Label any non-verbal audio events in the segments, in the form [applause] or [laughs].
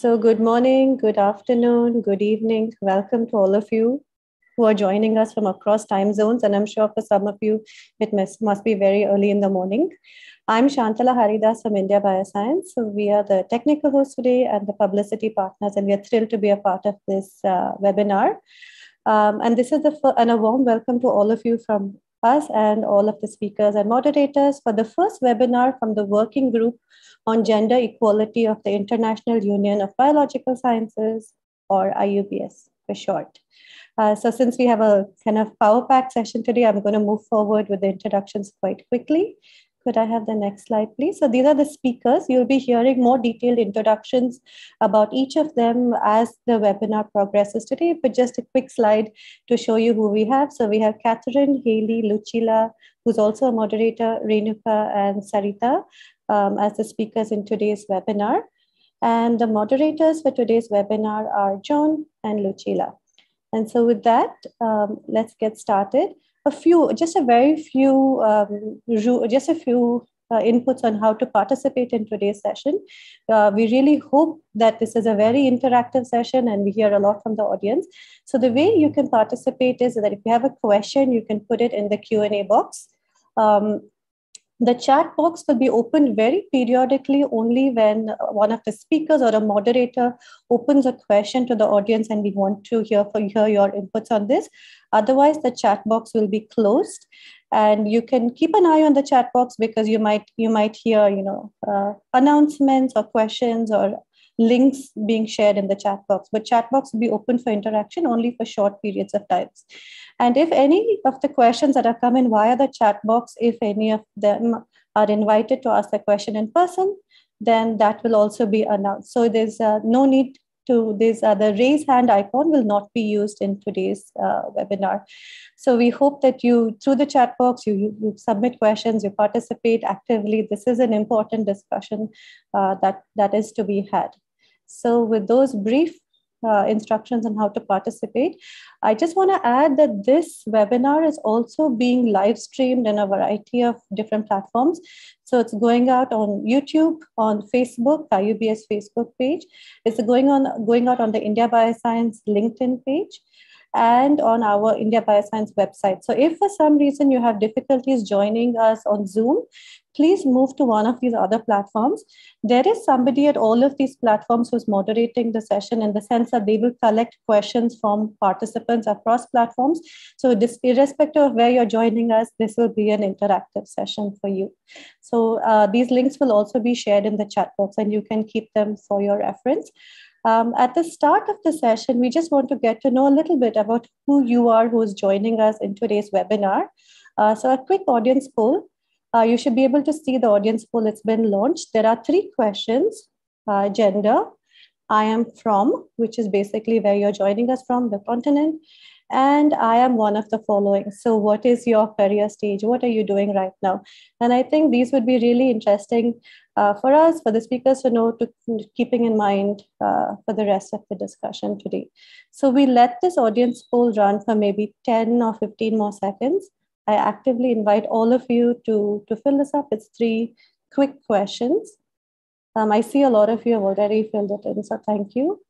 So, good morning, good afternoon, good evening. Welcome to all of you who are joining us from across time zones. And I'm sure for some of you, it must, must be very early in the morning. I'm Shantala Haridas from India Bioscience. So, we are the technical host today and the publicity partners, and we are thrilled to be a part of this uh, webinar. Um, and this is the and a warm welcome to all of you from us and all of the speakers and moderators for the first webinar from the working group on gender equality of the International Union of Biological Sciences, or IUBS for short. Uh, so since we have a kind of power pack session today, I'm going to move forward with the introductions quite quickly. Could I have the next slide, please? So these are the speakers. You'll be hearing more detailed introductions about each of them as the webinar progresses today, but just a quick slide to show you who we have. So we have Catherine, Hayley, Lucilla, who's also a moderator, Renuka, and Sarita um, as the speakers in today's webinar. And the moderators for today's webinar are John and Lucilla. And so with that, um, let's get started a few, just a very few, um, just a few uh, inputs on how to participate in today's session. Uh, we really hope that this is a very interactive session and we hear a lot from the audience. So the way you can participate is that if you have a question, you can put it in the Q&A box. Um, the chat box will be opened very periodically only when one of the speakers or a moderator opens a question to the audience and we want to hear, for, hear your inputs on this. Otherwise, the chat box will be closed and you can keep an eye on the chat box because you might you might hear you know uh, announcements or questions or links being shared in the chat box but chat box will be open for interaction only for short periods of times and if any of the questions that are coming via the chat box, if any of them are invited to ask the question in person, then that will also be announced. So there's uh, no need to this, uh, the raise hand icon will not be used in today's uh, webinar. So we hope that you, through the chat box, you, you, submit questions, you participate actively. This is an important discussion uh, that, that is to be had. So with those brief uh, instructions on how to participate. I just want to add that this webinar is also being live streamed in a variety of different platforms. So it's going out on YouTube, on Facebook, IUBS Facebook page. It's going on going out on the India Bioscience LinkedIn page and on our India Bioscience website. So if for some reason you have difficulties joining us on Zoom, please move to one of these other platforms. There is somebody at all of these platforms who's moderating the session in the sense that they will collect questions from participants across platforms. So this, irrespective of where you're joining us, this will be an interactive session for you. So uh, these links will also be shared in the chat box and you can keep them for your reference. Um, at the start of the session, we just want to get to know a little bit about who you are who is joining us in today's webinar. Uh, so a quick audience poll. Uh, you should be able to see the audience poll. It's been launched. There are three questions, uh, gender, I am from, which is basically where you're joining us from, the continent, and I am one of the following. So, what is your career stage? What are you doing right now? And I think these would be really interesting uh, for us, for the speakers to know, to keeping in mind uh, for the rest of the discussion today. So, we let this audience poll run for maybe 10 or 15 more seconds. I actively invite all of you to, to fill this up. It's three quick questions. Um, I see a lot of you have already filled it in, so thank you.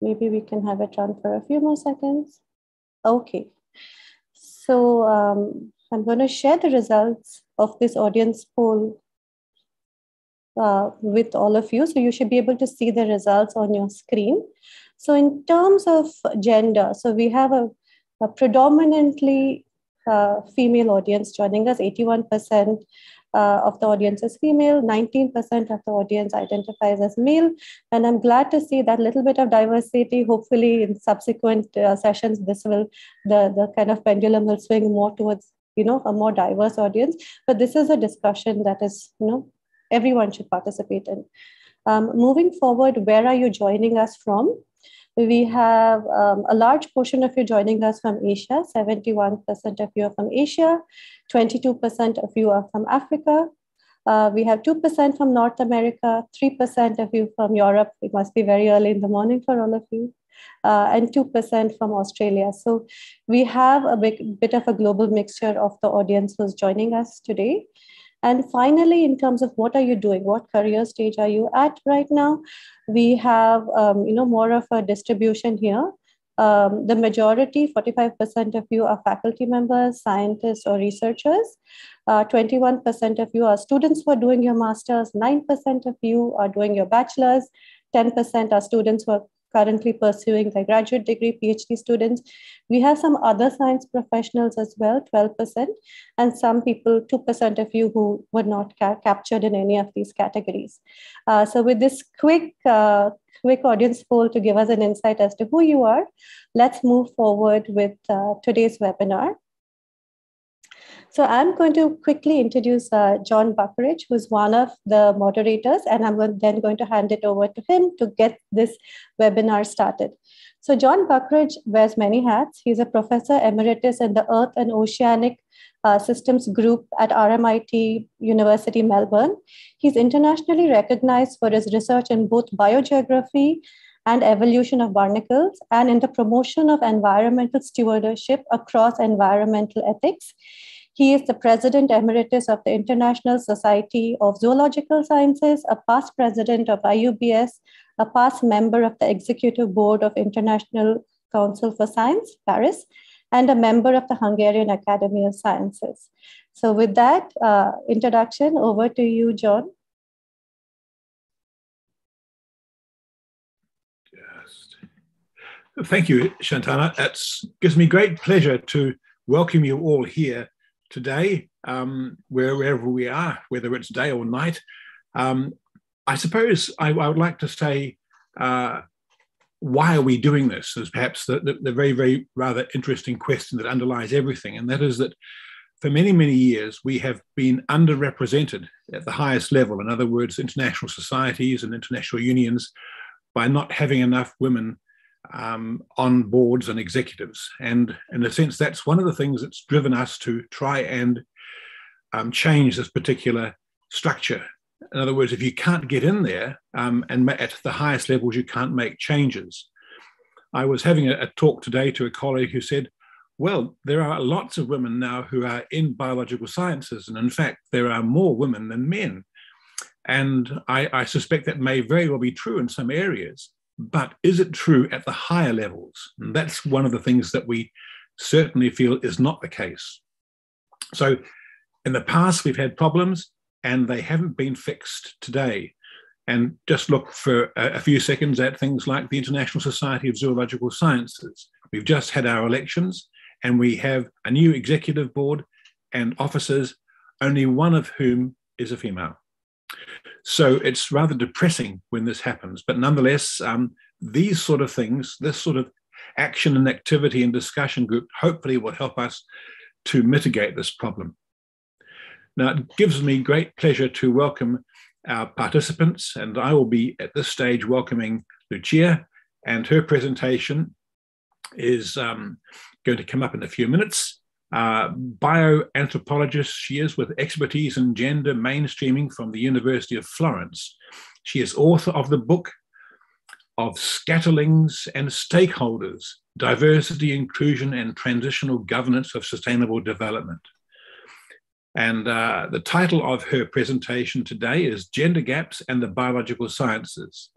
Maybe we can have it run for a few more seconds. Okay. So um, I'm going to share the results of this audience poll uh, with all of you. So you should be able to see the results on your screen. So in terms of gender, so we have a, a predominantly uh, female audience joining us, 81% uh, of the audience is female, 19% of the audience identifies as male. And I'm glad to see that little bit of diversity. Hopefully, in subsequent uh, sessions, this will, the, the kind of pendulum will swing more towards, you know, a more diverse audience. But this is a discussion that is, you know, everyone should participate in. Um, moving forward, where are you joining us from? We have um, a large portion of you joining us from Asia. 71% of you are from Asia. 22% of you are from Africa. Uh, we have 2% from North America, 3% of you from Europe. It must be very early in the morning for all of you. Uh, and 2% from Australia. So we have a big, bit of a global mixture of the audience who's joining us today. And finally, in terms of what are you doing, what career stage are you at right now, we have um, you know more of a distribution here. Um, the majority, 45% of you are faculty members, scientists, or researchers. Uh, 21% of you are students who are doing your master's, 9% of you are doing your bachelor's, 10% are students who are currently pursuing their graduate degree, PhD students. We have some other science professionals as well, 12%, and some people, 2% of you who were not ca- captured in any of these categories. Uh, so with this quick, uh, quick audience poll to give us an insight as to who you are, let's move forward with uh, today's webinar. So I'm going to quickly introduce uh, John Buckeridge, who's one of the moderators, and I'm then going to hand it over to him to get this webinar started. So John Buckeridge wears many hats. He's a professor emeritus in the Earth and Oceanic uh, Systems Group at RMIT University, Melbourne. He's internationally recognized for his research in both biogeography and evolution of barnacles and in the promotion of environmental stewardship across environmental ethics. He is the President Emeritus of the International Society of Zoological Sciences, a past president of IUBS, a past member of the Executive Board of International Council for Science, Paris, and a member of the Hungarian Academy of Sciences. So, with that uh, introduction, over to you, John. Just. Thank you, Shantana. It gives me great pleasure to welcome you all here today, um, wherever we are, whether it's day or night. Um, I suppose I, I, would like to say, uh, why are we doing this? Is perhaps the, the, the, very, very rather interesting question that underlies everything. And that is that for many, many years, we have been underrepresented at the highest level. In other words, international societies and international unions, by not having enough women um, on boards and executives. And in a sense, that's one of the things that's driven us to try and um, change this particular structure. In other words, if you can't get in there um, and at the highest levels, you can't make changes. I was having a, a talk today to a colleague who said, well, there are lots of women now who are in biological sciences. And in fact, there are more women than men. And I, I suspect that may very well be true in some areas. But is it true at the higher levels? And that's one of the things that we certainly feel is not the case. So in the past, we've had problems and they haven't been fixed today. And just look for a, few seconds at things like the International Society of Zoological Sciences. We've just had our elections and we have a new executive board and officers, only one of whom is a female. So it's rather depressing when this happens. But nonetheless, um, these sort of things, this sort of action and activity and discussion group, hopefully will help us to mitigate this problem. Now, it gives me great pleasure to welcome our participants, and I will be at this stage welcoming Lucia, and her presentation is um, going to come up in a few minutes uh, bioanthropologist she is with expertise in gender mainstreaming from the University of Florence. She is author of the book of Scatterlings and Stakeholders, Diversity, Inclusion, and Transitional Governance of Sustainable Development. And uh, the title of her presentation today is Gender Gaps and the Biological Sciences.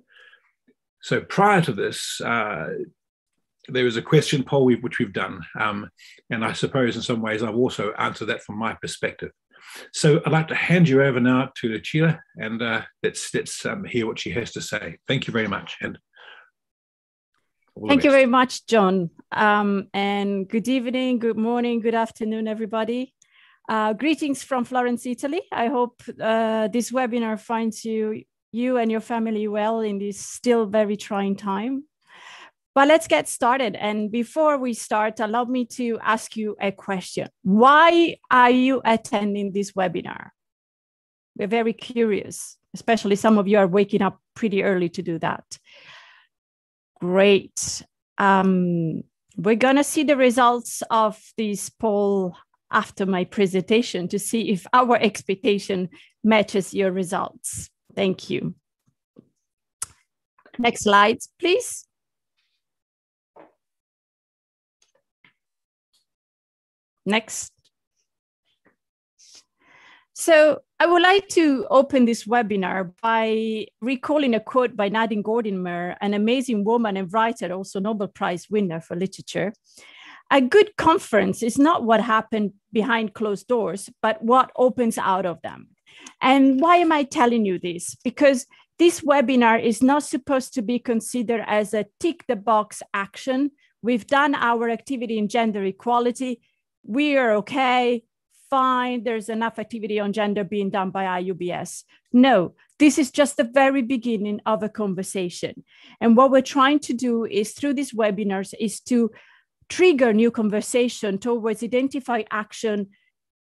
So prior to this, uh, there is a question poll we've, which we've done, um, and I suppose in some ways I've also answered that from my perspective. So I'd like to hand you over now to Lucilla, and uh, let's let's um, hear what she has to say. Thank you very much, and thank you very much, John. Um, and good evening, good morning, good afternoon, everybody. Uh, greetings from Florence, Italy. I hope uh, this webinar finds you you and your family well in this still very trying time. But let's get started. And before we start, allow me to ask you a question. Why are you attending this webinar? We're very curious, especially some of you are waking up pretty early to do that. Great. Um, we're going to see the results of this poll after my presentation to see if our expectation matches your results. Thank you. Next slides, please. Next. So I would like to open this webinar by recalling a quote by Nadine Gordimer, an amazing woman and writer, also Nobel Prize winner for literature. A good conference is not what happened behind closed doors, but what opens out of them. And why am I telling you this? Because this webinar is not supposed to be considered as a tick the box action. We've done our activity in gender equality. We are okay fine, there's enough activity on gender being done by IUBS. No, this is just the very beginning of a conversation. And what we're trying to do is through these webinars is to trigger new conversation towards identify action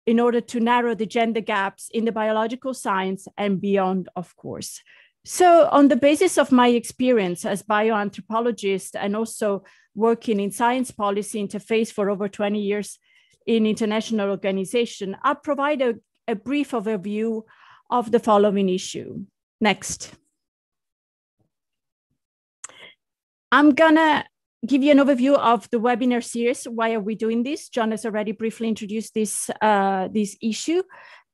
in order to narrow the gender gaps in the biological science and beyond, of course. So, on the basis of my experience as bioanthropologist and also working in science policy interface for over 20 years, in international organization, I'll provide a, a brief overview of the following issue. Next. I'm gonna give you an overview of the webinar series. Why are we doing this? John has already briefly introduced this, uh, this issue.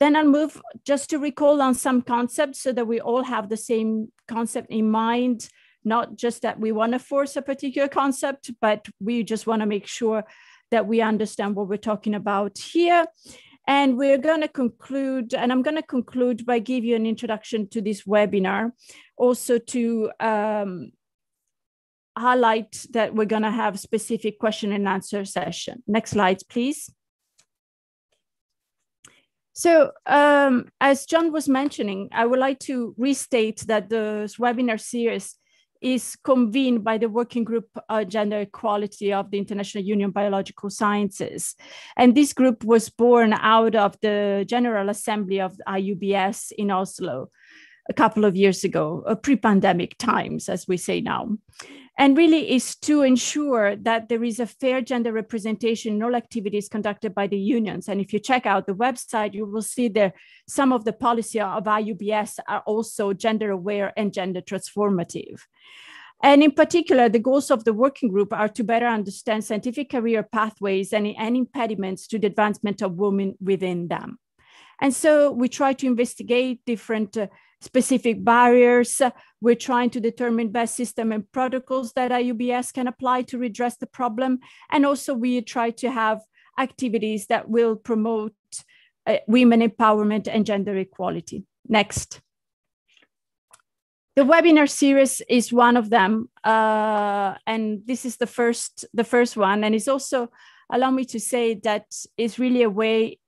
Then I'll move just to recall on some concepts so that we all have the same concept in mind, not just that we wanna force a particular concept, but we just wanna make sure that we understand what we're talking about here. And we're going to conclude, and I'm going to conclude by give you an introduction to this webinar, also to um, highlight that we're going to have specific question and answer session. Next slides, please. So um, as John was mentioning, I would like to restate that the webinar series is convened by the Working Group uh, Gender Equality of the International Union Biological Sciences. And this group was born out of the General Assembly of IUBS in Oslo a couple of years ago, uh, pre-pandemic times, as we say now and really is to ensure that there is a fair gender representation in all activities conducted by the unions. And if you check out the website, you will see there some of the policy of IUBS are also gender aware and gender transformative. And in particular, the goals of the working group are to better understand scientific career pathways and, and impediments to the advancement of women within them. And so we try to investigate different uh, specific barriers. We're trying to determine best system and protocols that IUBS can apply to redress the problem. And also we try to have activities that will promote uh, women empowerment and gender equality. Next. The webinar series is one of them, uh, and this is the first, the first one. And it's also, allow me to say that it's really a way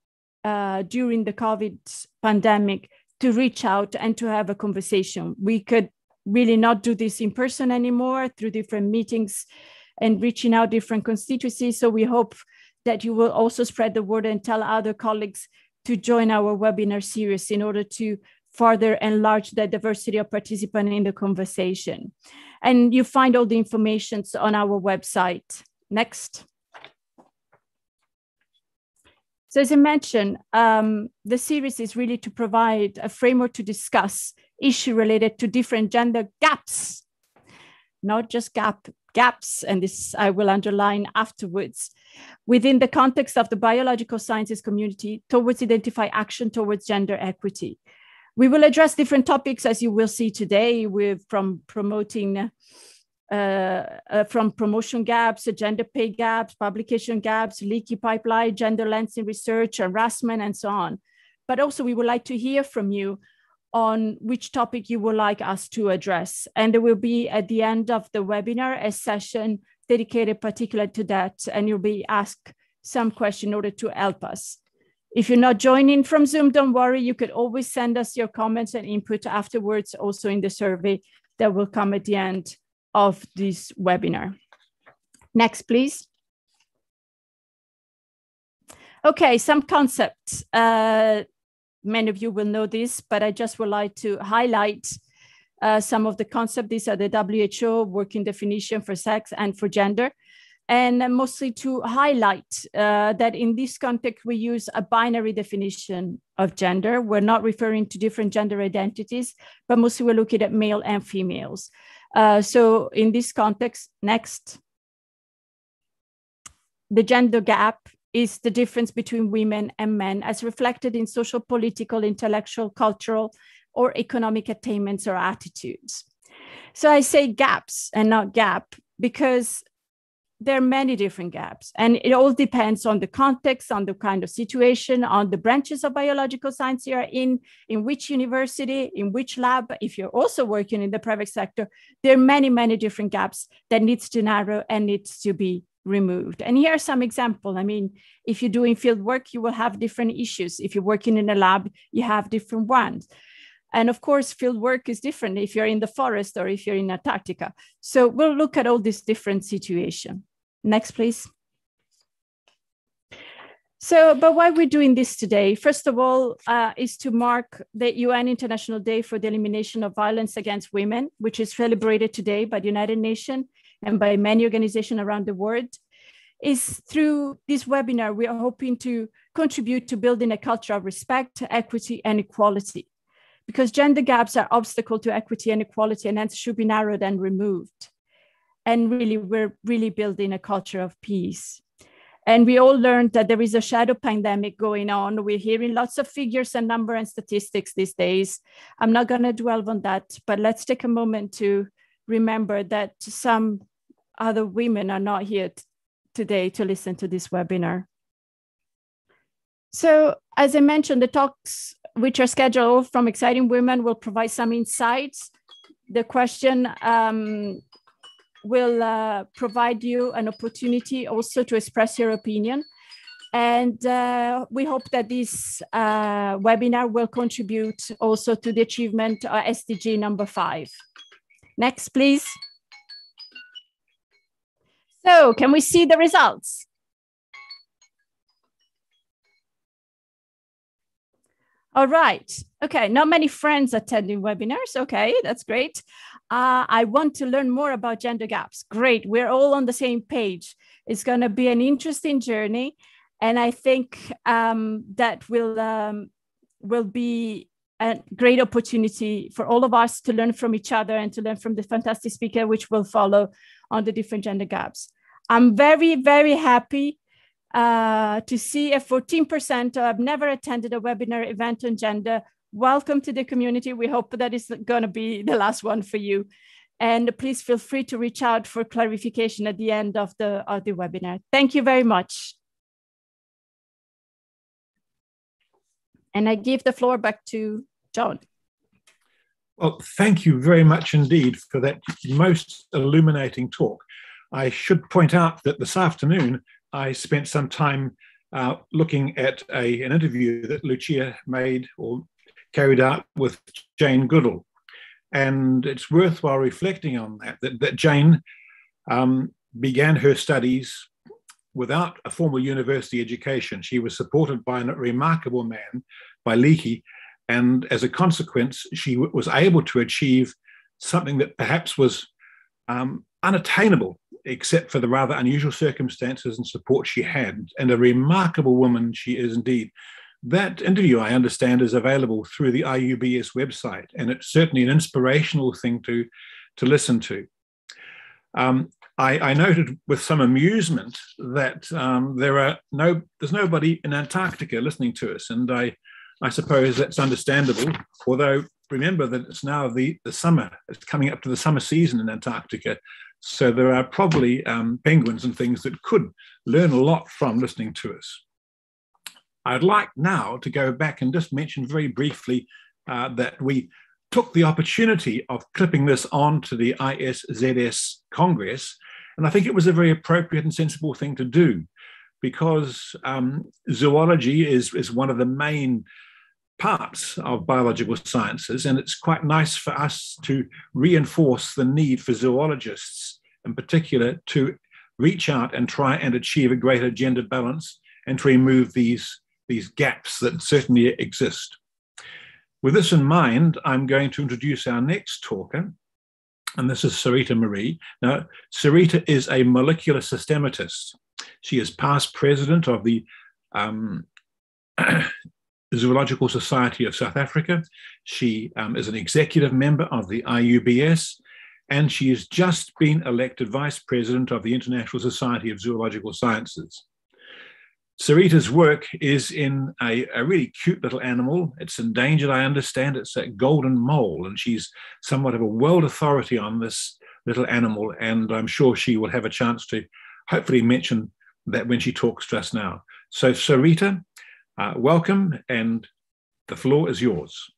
uh, during the COVID pandemic to reach out and to have a conversation. We could really not do this in person anymore through different meetings and reaching out different constituencies. So we hope that you will also spread the word and tell other colleagues to join our webinar series in order to further enlarge the diversity of participants in the conversation. And you find all the information on our website. Next. So as I mentioned, um, the series is really to provide a framework to discuss issue related to different gender gaps, not just gap gaps, and this I will underline afterwards, within the context of the biological sciences community towards identify action towards gender equity. We will address different topics as you will see today with from promoting uh, uh, from promotion gaps, gender pay gaps, publication gaps, leaky pipeline, gender lens in research, harassment, and so on. But also we would like to hear from you on which topic you would like us to address. And there will be at the end of the webinar, a session dedicated particularly to that, and you'll be asked some question in order to help us. If you're not joining from Zoom, don't worry, you could always send us your comments and input afterwards, also in the survey that will come at the end of this webinar. Next, please. Okay, some concepts. Uh, many of you will know this, but I just would like to highlight uh, some of the concepts. These are the WHO working definition for sex and for gender. And mostly to highlight uh, that in this context, we use a binary definition of gender. We're not referring to different gender identities, but mostly we're looking at male and females. Uh, so in this context, next, the gender gap is the difference between women and men as reflected in social, political, intellectual, cultural, or economic attainments or attitudes. So I say gaps and not gap because there are many different gaps. And it all depends on the context on the kind of situation on the branches of biological science you are in in which university in which lab if you're also working in the private sector there are many many different gaps that needs to narrow and needs to be removed. And here are some examples i mean if you're doing field work you will have different issues. If you're working in a lab you have different ones. And of course, field work is different if you're in the forest or if you're in Antarctica. So we'll look at all these different situations. Next, please. So, but why we're doing this today, first of all, uh, is to mark the UN International Day for the Elimination of Violence Against Women, which is celebrated today by the United Nations and by many organizations around the world. Is through this webinar, we are hoping to contribute to building a culture of respect, equity, and equality because gender gaps are obstacle to equity and equality and hence should be narrowed and removed. And really, we're really building a culture of peace. And we all learned that there is a shadow pandemic going on. We're hearing lots of figures and number and statistics these days. I'm not going to dwell on that, but let's take a moment to remember that some other women are not here today to listen to this webinar. So, as I mentioned, the talks which are scheduled from Exciting Women will provide some insights. The question um, will uh, provide you an opportunity also to express your opinion. And uh, we hope that this uh, webinar will contribute also to the achievement of SDG number five. Next, please. So can we see the results? All right. Okay. Not many friends attending webinars. Okay. That's great. Uh, I want to learn more about gender gaps. Great. We're all on the same page. It's going to be an interesting journey. And I think um, that will, um, will be a great opportunity for all of us to learn from each other and to learn from the fantastic speaker, which will follow on the different gender gaps. I'm very, very happy uh, to see a 14% I've never attended a webinar event on gender. Welcome to the community. We hope that is going to be the last one for you. And please feel free to reach out for clarification at the end of the, of the webinar. Thank you very much. And I give the floor back to John. Well, thank you very much indeed for that most illuminating talk. I should point out that this afternoon I spent some time uh, looking at a, an interview that Lucia made or carried out with Jane Goodall. And it's worthwhile reflecting on that, that, that Jane um, began her studies without a formal university education. She was supported by a remarkable man, by Leakey, and as a consequence, she was able to achieve something that perhaps was um, unattainable except for the rather unusual circumstances and support she had. And a remarkable woman she is indeed. That interview, I understand, is available through the IUBS website, and it's certainly an inspirational thing to, to listen to. Um, I, I, noted with some amusement that um, there are no, there's nobody in Antarctica listening to us, and I, I suppose that's understandable. Although remember that it's now the, the summer, it's coming up to the summer season in Antarctica, so there are probably um, penguins and things that could learn a lot from listening to us. I'd like now to go back and just mention very briefly uh, that we took the opportunity of clipping this on to the ISZS Congress, and I think it was a very appropriate and sensible thing to do because um, zoology is, is one of the main parts of biological sciences, and it's quite nice for us to reinforce the need for zoologists, in particular, to reach out and try and achieve a greater gender balance and to remove these, these gaps that certainly exist. With this in mind, I'm going to introduce our next talker, and this is Sarita Maree. Now, Sarita is a molecular systematist. She is past president of the um, [clears throat] Zoological Society of South Africa. She um, is an executive member of the IUBS, and she has just been elected vice president of the International Society of Zoological Sciences. Sarita's work is in a, a, really cute little animal. It's endangered, I understand. It's a golden mole, and she's somewhat of a world authority on this little animal. And I'm sure she will have a chance to hopefully mention that when she talks to us now. So, Sarita, uh, welcome, and the floor is yours.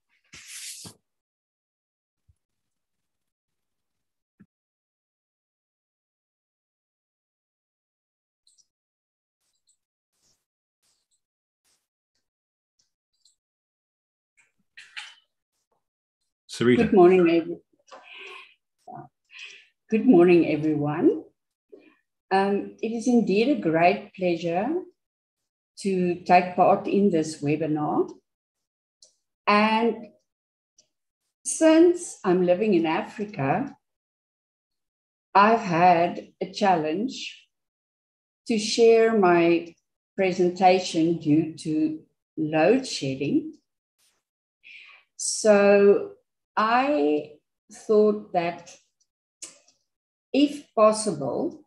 Sarita. Good morning, everyone. Good morning, everyone. Um, it is indeed a great pleasure to take part in this webinar. And since I'm living in Africa, I've had a challenge to share my presentation due to load shedding. So I thought that if possible,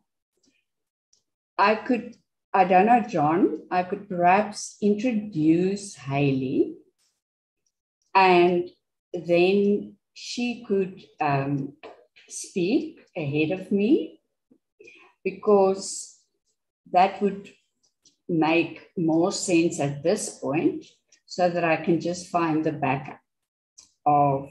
I could, I don't know, John, I could perhaps introduce Hayley and then she could um, speak ahead of me because that would make more sense at this point so that I can just find the back of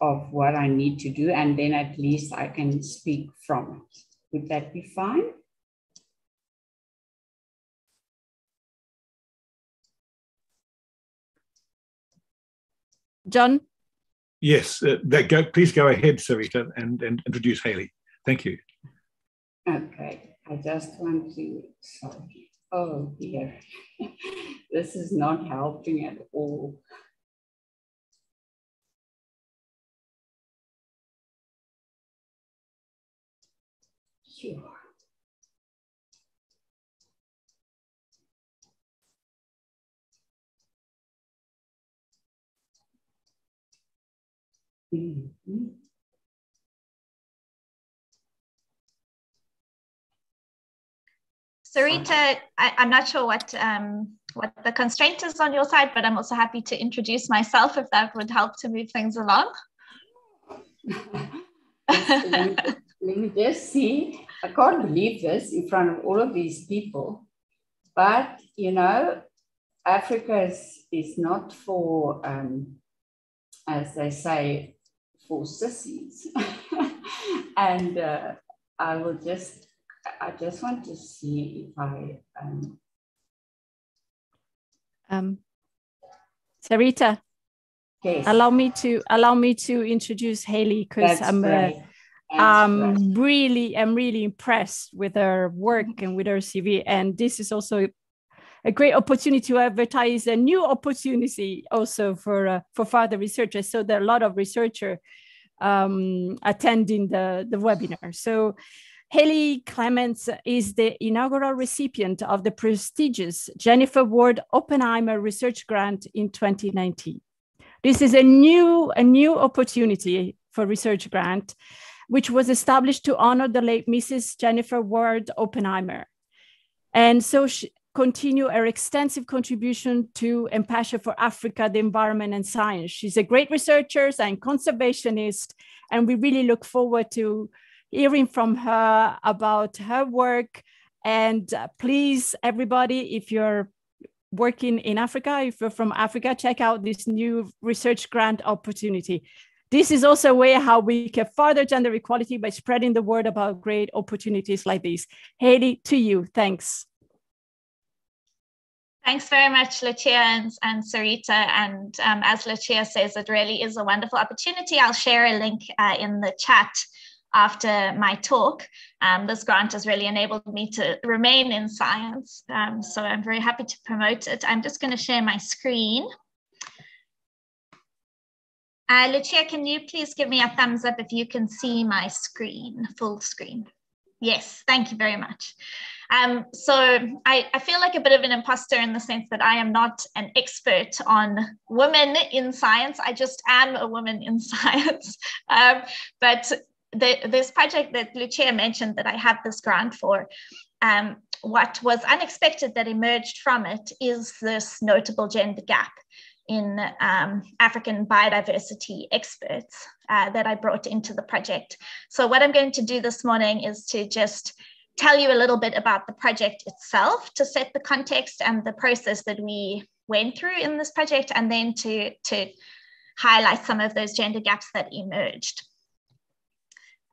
of what I need to do, and then at least I can speak from it. Would that be fine? John? Yes, uh, that go, please go ahead, Sarita, and, and introduce Hayley. Thank you. Okay, I just want to, sorry. Oh dear, [laughs] this is not helping at all. Sarita, I, am not sure what um, what the constraint is on your side, but I'm also happy to introduce myself if that would help to move things along. [laughs] let me just see. I can't believe this in front of all of these people. But, you know, Africa is, is not for, um, as they say, for sissies. [laughs] and uh, I will just, I just want to see if I. Um, um, Sarita, yes. allow me to allow me to introduce Hayley because I'm. Uh, um really i'm really impressed with her work and with her cv and this is also a great opportunity to advertise a new opportunity also for uh, for further researchers. So there are a lot of researchers um, attending the, the webinar. So Hayley Clements is the inaugural recipient of the prestigious Jennifer Ward Oppenheimer Research Grant in 2019. This is a new, a new opportunity for research grant which was established to honor the late Mrs. Jennifer Ward Oppenheimer. And so she continue her extensive contribution to and passion for Africa, the environment and science. She's a great researcher and conservationist, and we really look forward to hearing from her about her work. And uh, please, everybody, if you're working in Africa, if you're from Africa, check out this new research grant opportunity. This is also a way how we can further gender equality by spreading the word about great opportunities like these. Hayley, to you. Thanks. Thanks very much, Lucia and, and Sarita. And um, as Lucia says, it really is a wonderful opportunity. I'll share a link uh, in the chat after my talk. Um, this grant has really enabled me to remain in science. Um, so I'm very happy to promote it. I'm just going to share my screen. Uh, Lucia, can you please give me a thumbs up if you can see my screen, full screen? Yes, thank you very much. Um, so I, I, feel like a bit of an imposter in the sense that I am not an expert on women in science. I just am a woman in [laughs] science. Um, but the, this project that Lucia mentioned that I had this grant for, um, what was unexpected that emerged from it is this notable gender gap in um, African biodiversity experts uh, that I brought into the project. So what I'm going to do this morning is to just tell you a little bit about the project itself to set the context and the process that we went through in this project, and then to, to highlight some of those gender gaps that emerged.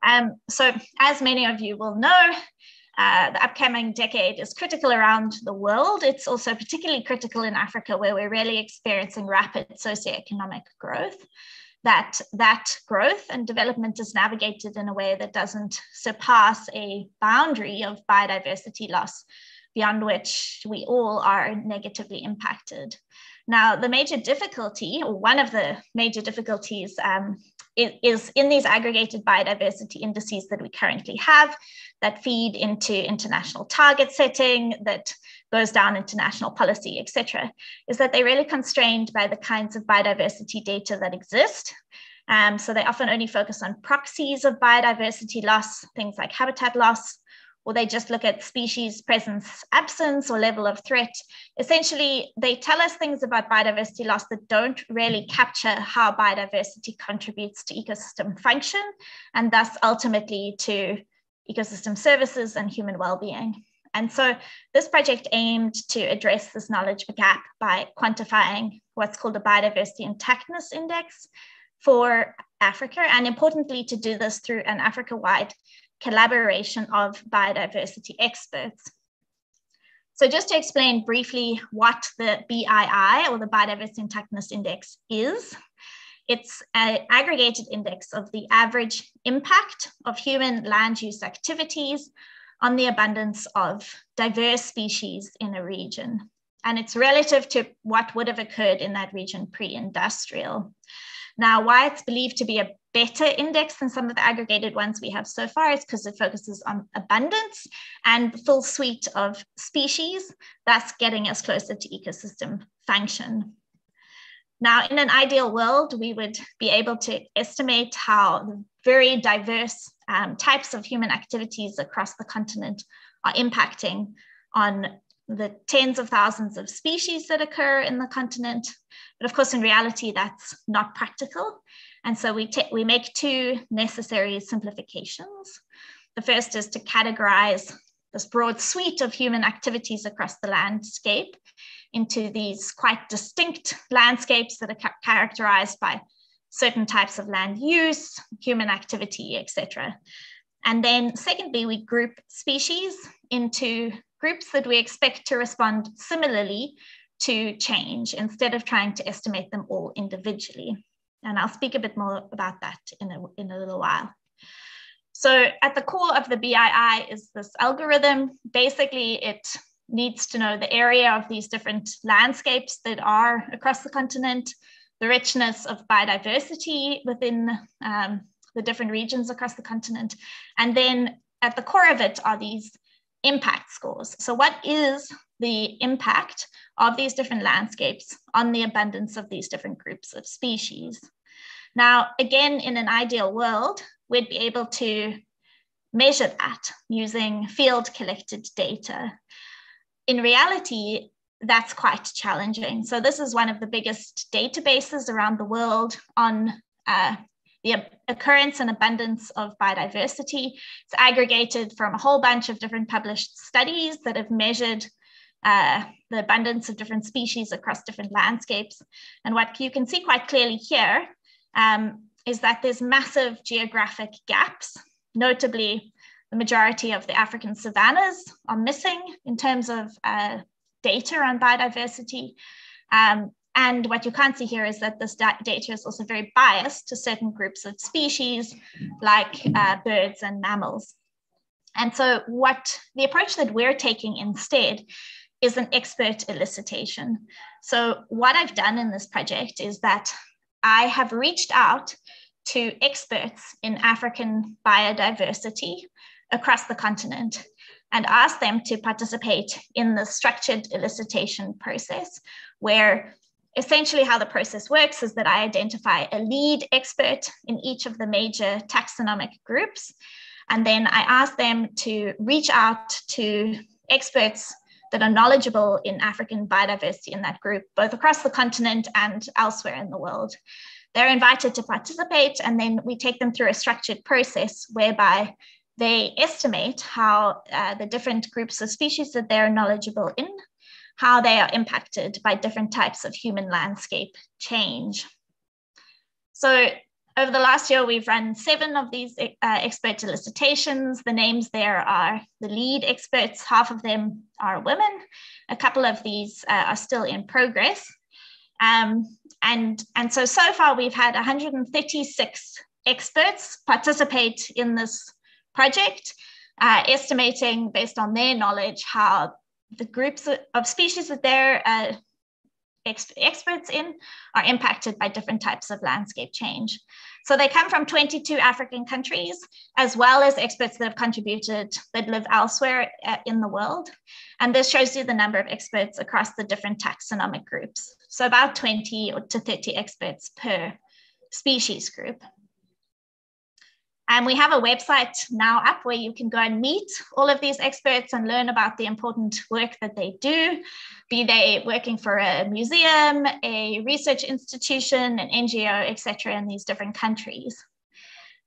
Um, so as many of you will know, uh, the upcoming decade is critical around the world. It's also particularly critical in Africa, where we're really experiencing rapid socioeconomic growth. That that growth and development is navigated in a way that doesn't surpass a boundary of biodiversity loss, beyond which we all are negatively impacted. Now, the major difficulty, or one of the major difficulties, um, is in these aggregated biodiversity indices that we currently have that feed into international target setting, that goes down into national policy, etc., is that they're really constrained by the kinds of biodiversity data that exist. Um, so they often only focus on proxies of biodiversity loss, things like habitat loss, or they just look at species presence, absence, or level of threat. Essentially, they tell us things about biodiversity loss that don't really capture how biodiversity contributes to ecosystem function and thus ultimately to ecosystem services and human well-being. And so this project aimed to address this knowledge gap by quantifying what's called a biodiversity intactness index for Africa, and importantly, to do this through an Africa-wide collaboration of biodiversity experts. So just to explain briefly what the BII or the Biodiversity Intactness Index is, it's an aggregated index of the average impact of human land use activities on the abundance of diverse species in a region. And it's relative to what would have occurred in that region pre-industrial. Now, why it's believed to be a better index than some of the aggregated ones we have so far is because it focuses on abundance and full suite of species, thus getting us closer to ecosystem function. Now, in an ideal world, we would be able to estimate how very diverse um, types of human activities across the continent are impacting on the tens of thousands of species that occur in the continent. But of course, in reality, that's not practical. And so we, we make two necessary simplifications. The first is to categorize this broad suite of human activities across the landscape into these quite distinct landscapes that are characterized by certain types of land use, human activity, etc. And then secondly, we group species into groups that we expect to respond similarly to change instead of trying to estimate them all individually. And I'll speak a bit more about that in a, in a little while. So at the core of the BII is this algorithm. Basically, it needs to know the area of these different landscapes that are across the continent, the richness of biodiversity within um, the different regions across the continent. And then at the core of it are these impact scores. So what is the impact of these different landscapes on the abundance of these different groups of species? Now, again, in an ideal world, we'd be able to measure that using field collected data. In reality, that's quite challenging. So this is one of the biggest databases around the world on uh, the occurrence and abundance of biodiversity. It's aggregated from a whole bunch of different published studies that have measured uh, the abundance of different species across different landscapes. And what you can see quite clearly here um, is that there's massive geographic gaps, notably the majority of the African savannas are missing in terms of uh, data on biodiversity. Um, and what you can't see here is that this data is also very biased to certain groups of species like uh, birds and mammals. And so what the approach that we're taking instead is an expert elicitation. So what I've done in this project is that I have reached out to experts in African biodiversity across the continent and asked them to participate in the structured elicitation process where essentially how the process works is that I identify a lead expert in each of the major taxonomic groups. And then I ask them to reach out to experts that are knowledgeable in African biodiversity in that group, both across the continent and elsewhere in the world. They're invited to participate, and then we take them through a structured process whereby they estimate how uh, the different groups of species that they're knowledgeable in, how they are impacted by different types of human landscape change. So over the last year, we've run seven of these uh, expert elicitations. The names there are the lead experts, half of them are women. A couple of these uh, are still in progress. Um, and, and so, so far, we've had 136 experts participate in this project, uh, estimating based on their knowledge how the groups of species that they're uh, ex experts in are impacted by different types of landscape change. So they come from 22 African countries, as well as experts that have contributed that live elsewhere uh, in the world. And this shows you the number of experts across the different taxonomic groups. So about 20 to 30 experts per species group. And we have a website now up where you can go and meet all of these experts and learn about the important work that they do, be they working for a museum, a research institution, an NGO, etc., in these different countries.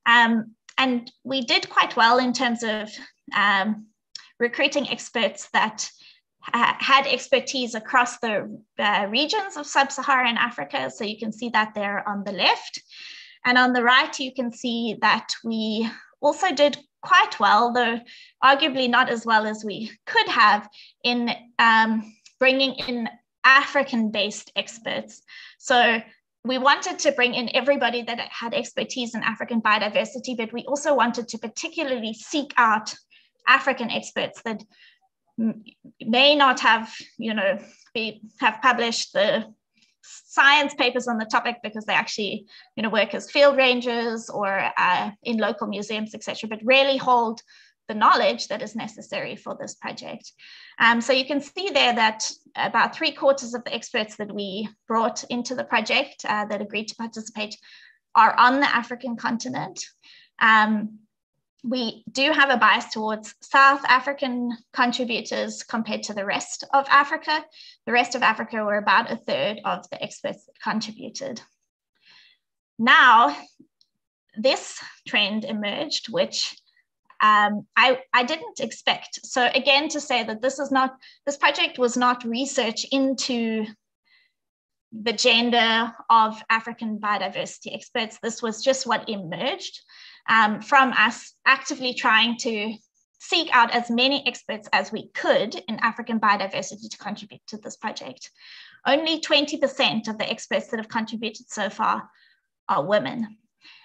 Um, and we did quite well in terms of um, recruiting experts that had expertise across the uh, regions of sub-Saharan Africa. So you can see that there on the left. And on the right, you can see that we also did quite well, though arguably not as well as we could have in um, bringing in African based experts. So we wanted to bring in everybody that had expertise in African biodiversity, but we also wanted to particularly seek out African experts that may not have, you know, be, have published the science papers on the topic because they actually you know work as field rangers or uh, in local museums etc but really hold the knowledge that is necessary for this project. Um, so you can see there that about three quarters of the experts that we brought into the project uh, that agreed to participate are on the african continent. Um, we do have a bias towards South African contributors compared to the rest of Africa. The rest of Africa were about a third of the experts that contributed. Now, this trend emerged, which um, I, I didn't expect. So again, to say that this is not, this project was not research into the gender of African biodiversity experts. This was just what emerged um, from us actively trying to seek out as many experts as we could in African biodiversity to contribute to this project. Only 20% of the experts that have contributed so far are women.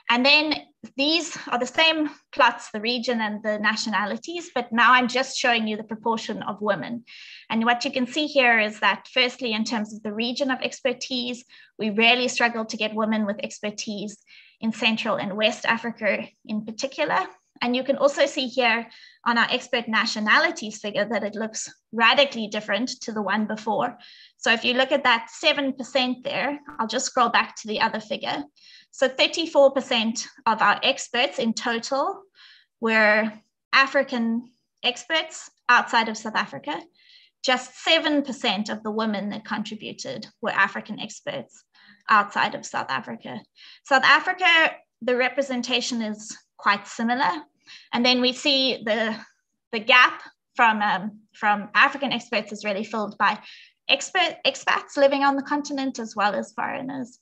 And then these are the same plots, the region and the nationalities, but now I'm just showing you the proportion of women. And what you can see here is that firstly, in terms of the region of expertise, we really struggle to get women with expertise in Central and West Africa in particular. And you can also see here on our expert nationalities figure that it looks radically different to the one before. So if you look at that 7% there, I'll just scroll back to the other figure. So 34% of our experts in total were African experts outside of South Africa. Just 7% of the women that contributed were African experts outside of South Africa. South Africa, the representation is quite similar. And then we see the, the gap from, um, from African experts is really filled by expert, expats living on the continent as well as foreigners.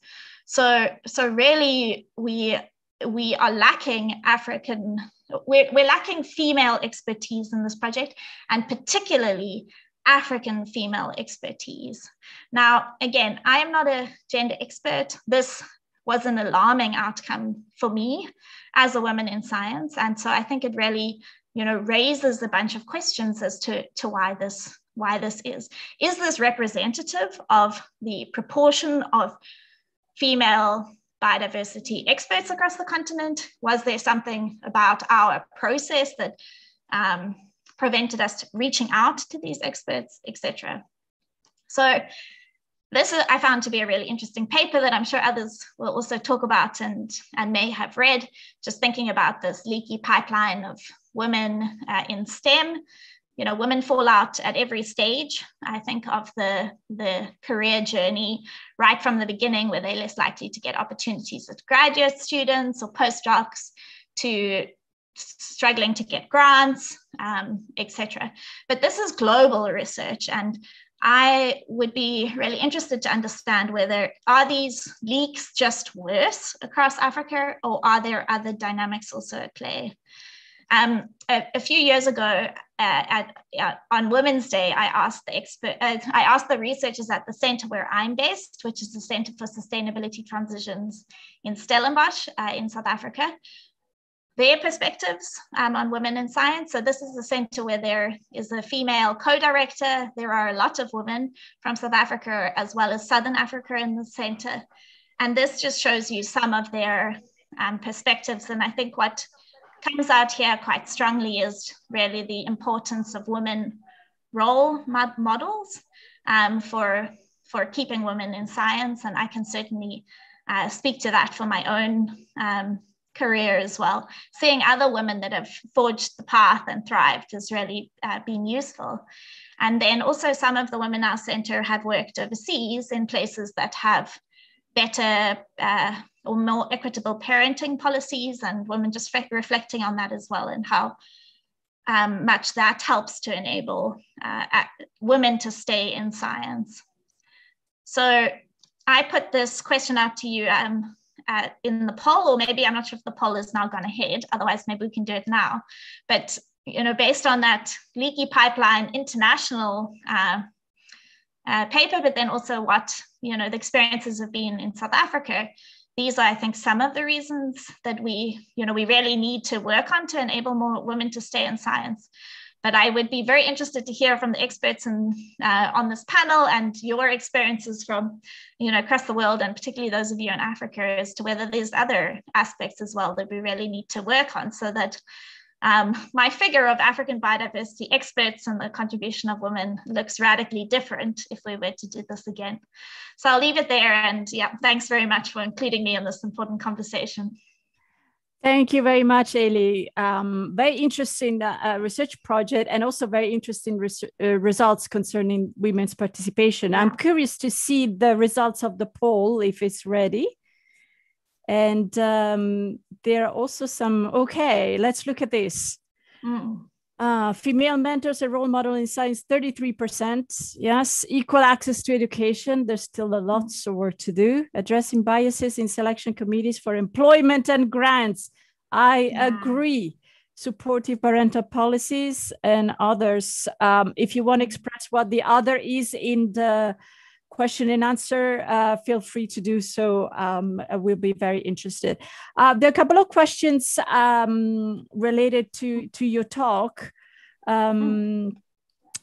So, so really we, we are lacking African, we're, we're lacking female expertise in this project and particularly African female expertise. Now, again, I am not a gender expert. This was an alarming outcome for me as a woman in science. And so I think it really, you know, raises a bunch of questions as to, to why this why this is. Is this representative of the proportion of female biodiversity experts across the continent? Was there something about our process that um, prevented us reaching out to these experts, etc. So this is, I found to be a really interesting paper that I'm sure others will also talk about and, and may have read, just thinking about this leaky pipeline of women uh, in STEM. You know, women fall out at every stage, I think, of the, the career journey, right from the beginning, where they're less likely to get opportunities as graduate students or postdocs, to struggling to get grants, um, etc. But this is global research, and I would be really interested to understand whether are these leaks just worse across Africa or are there other dynamics also at play? Um, a, a, few years ago, uh, at, uh, on Women's Day, I asked the expert, uh, I asked the researchers at the center where I'm based, which is the Center for Sustainability Transitions in Stellenbosch uh, in South Africa, their perspectives um, on women in science. So this is a center where there is a female co-director. There are a lot of women from South Africa as well as Southern Africa in the center. And this just shows you some of their um, perspectives. And I think what comes out here quite strongly is really the importance of women role models um, for, for keeping women in science. And I can certainly uh, speak to that for my own um, career as well. Seeing other women that have forged the path and thrived has really uh, been useful. And then also some of the women in our center have worked overseas in places that have better uh, or more equitable parenting policies and women just re- reflecting on that as well and how um, much that helps to enable uh, women to stay in science. So I put this question out to you um, uh, in the poll, or maybe I'm not sure if the poll is now gone ahead. Otherwise, maybe we can do it now. But you know, based on that leaky pipeline international uh, uh, paper, but then also what you know the experiences have been in South Africa. These are, I think, some of the reasons that we, you know, we really need to work on to enable more women to stay in science. But I would be very interested to hear from the experts in, uh, on this panel and your experiences from, you know, across the world, and particularly those of you in Africa, as to whether there's other aspects as well that we really need to work on, so that um, my figure of African biodiversity experts and the contribution of women looks radically different if we were to do this again. So I'll leave it there. And yeah, thanks very much for including me in this important conversation. Thank you very much, Eli. Um, very interesting uh, research project and also very interesting res uh, results concerning women's participation. I'm curious to see the results of the poll if it's ready. And um, there are also some, okay, let's look at this. Mm. Uh, female mentors and role model in science 33% yes equal access to education. There's still a lot of work to do. Addressing biases in selection committees for employment and grants. I yeah. agree. Supportive parental policies and others. Um, if you want to express what the other is in the question and answer, uh, feel free to do so. Um, we'll be very interested. Uh, there are a couple of questions um, related to, to your talk. Um,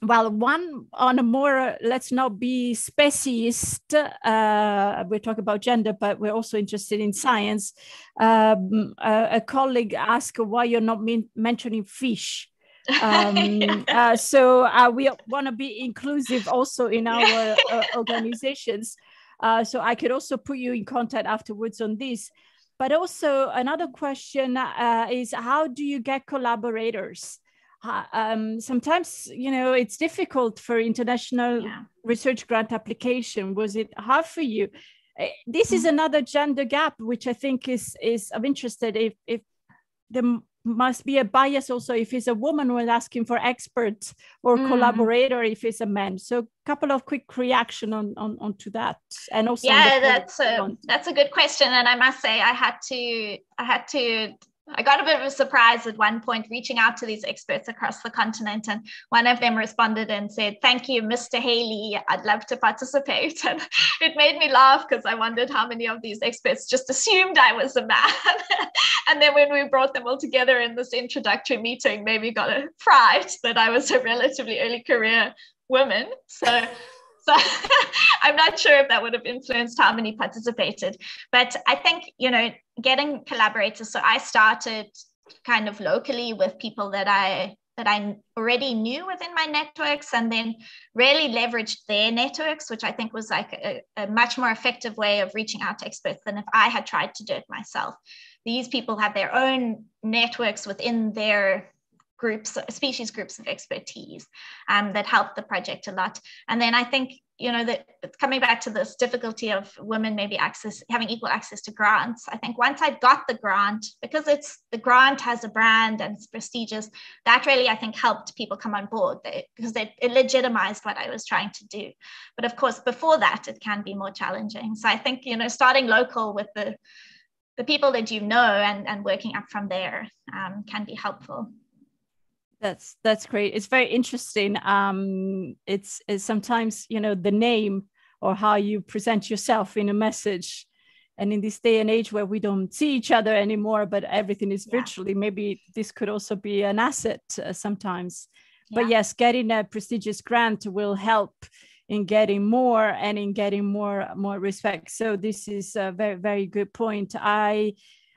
well, one on a more, let's not be speciest, uh, we're talking about gender, but we're also interested in science. Um, a, a, colleague asked why you're not mentioning fish um, [laughs] uh, so uh, we want to be inclusive also in our uh, organizations. Uh, so i could also put you in contact afterwards on this. But also another question uh, is how do you get collaborators? Um, sometimes you know it's difficult for international yeah. research grant application. Was it hard for you? Eh, this is mm-hmm. another gender gap which i think is is of interest if if the must be a bias also if it's a woman when asking for experts or mm. collaborator if it's a man so a couple of quick reaction on, on onto that and also yeah that's a that's a good question and i must say i had to i had to I got a bit of a surprise at one point reaching out to these experts across the continent. And one of them responded and said, Thank you, Mr. Hayley. I'd love to participate. [laughs] And it made me laugh because I wondered how many of these experts just assumed I was a man. [laughs] and then when we brought them all together in this introductory meeting, maybe got a [laughs] fright that I was a relatively early career woman. So so [laughs] I'm not sure if that would have influenced how many participated. But I think, you know, getting collaborators. So I started kind of locally with people that I that I already knew within my networks and then really leveraged their networks, which I think was like a, a, much more effective way of reaching out to experts than if I had tried to do it myself. These people have their own networks within their groups, species groups of expertise um, that helped the project a lot. And then I think, you know, that coming back to this difficulty of women maybe access having equal access to grants, I think once I got the grant, because it's the grant has a brand and it's prestigious, that really I think helped people come on board they, because it, it legitimized what I was trying to do. But of course, before that, it can be more challenging. So I think, you know, starting local with the the people that you know and, and working up from there um, can be helpful. That's that's great. It's very interesting. Um, it's, it's sometimes you know the name or how you present yourself in a message, and in this day and age where we don't see each other anymore, but everything is yeah. virtually, maybe this could also be an asset uh, sometimes. Yeah. But yes, getting a prestigious grant will help in getting more and in getting more more respect. So this is a very very good point. I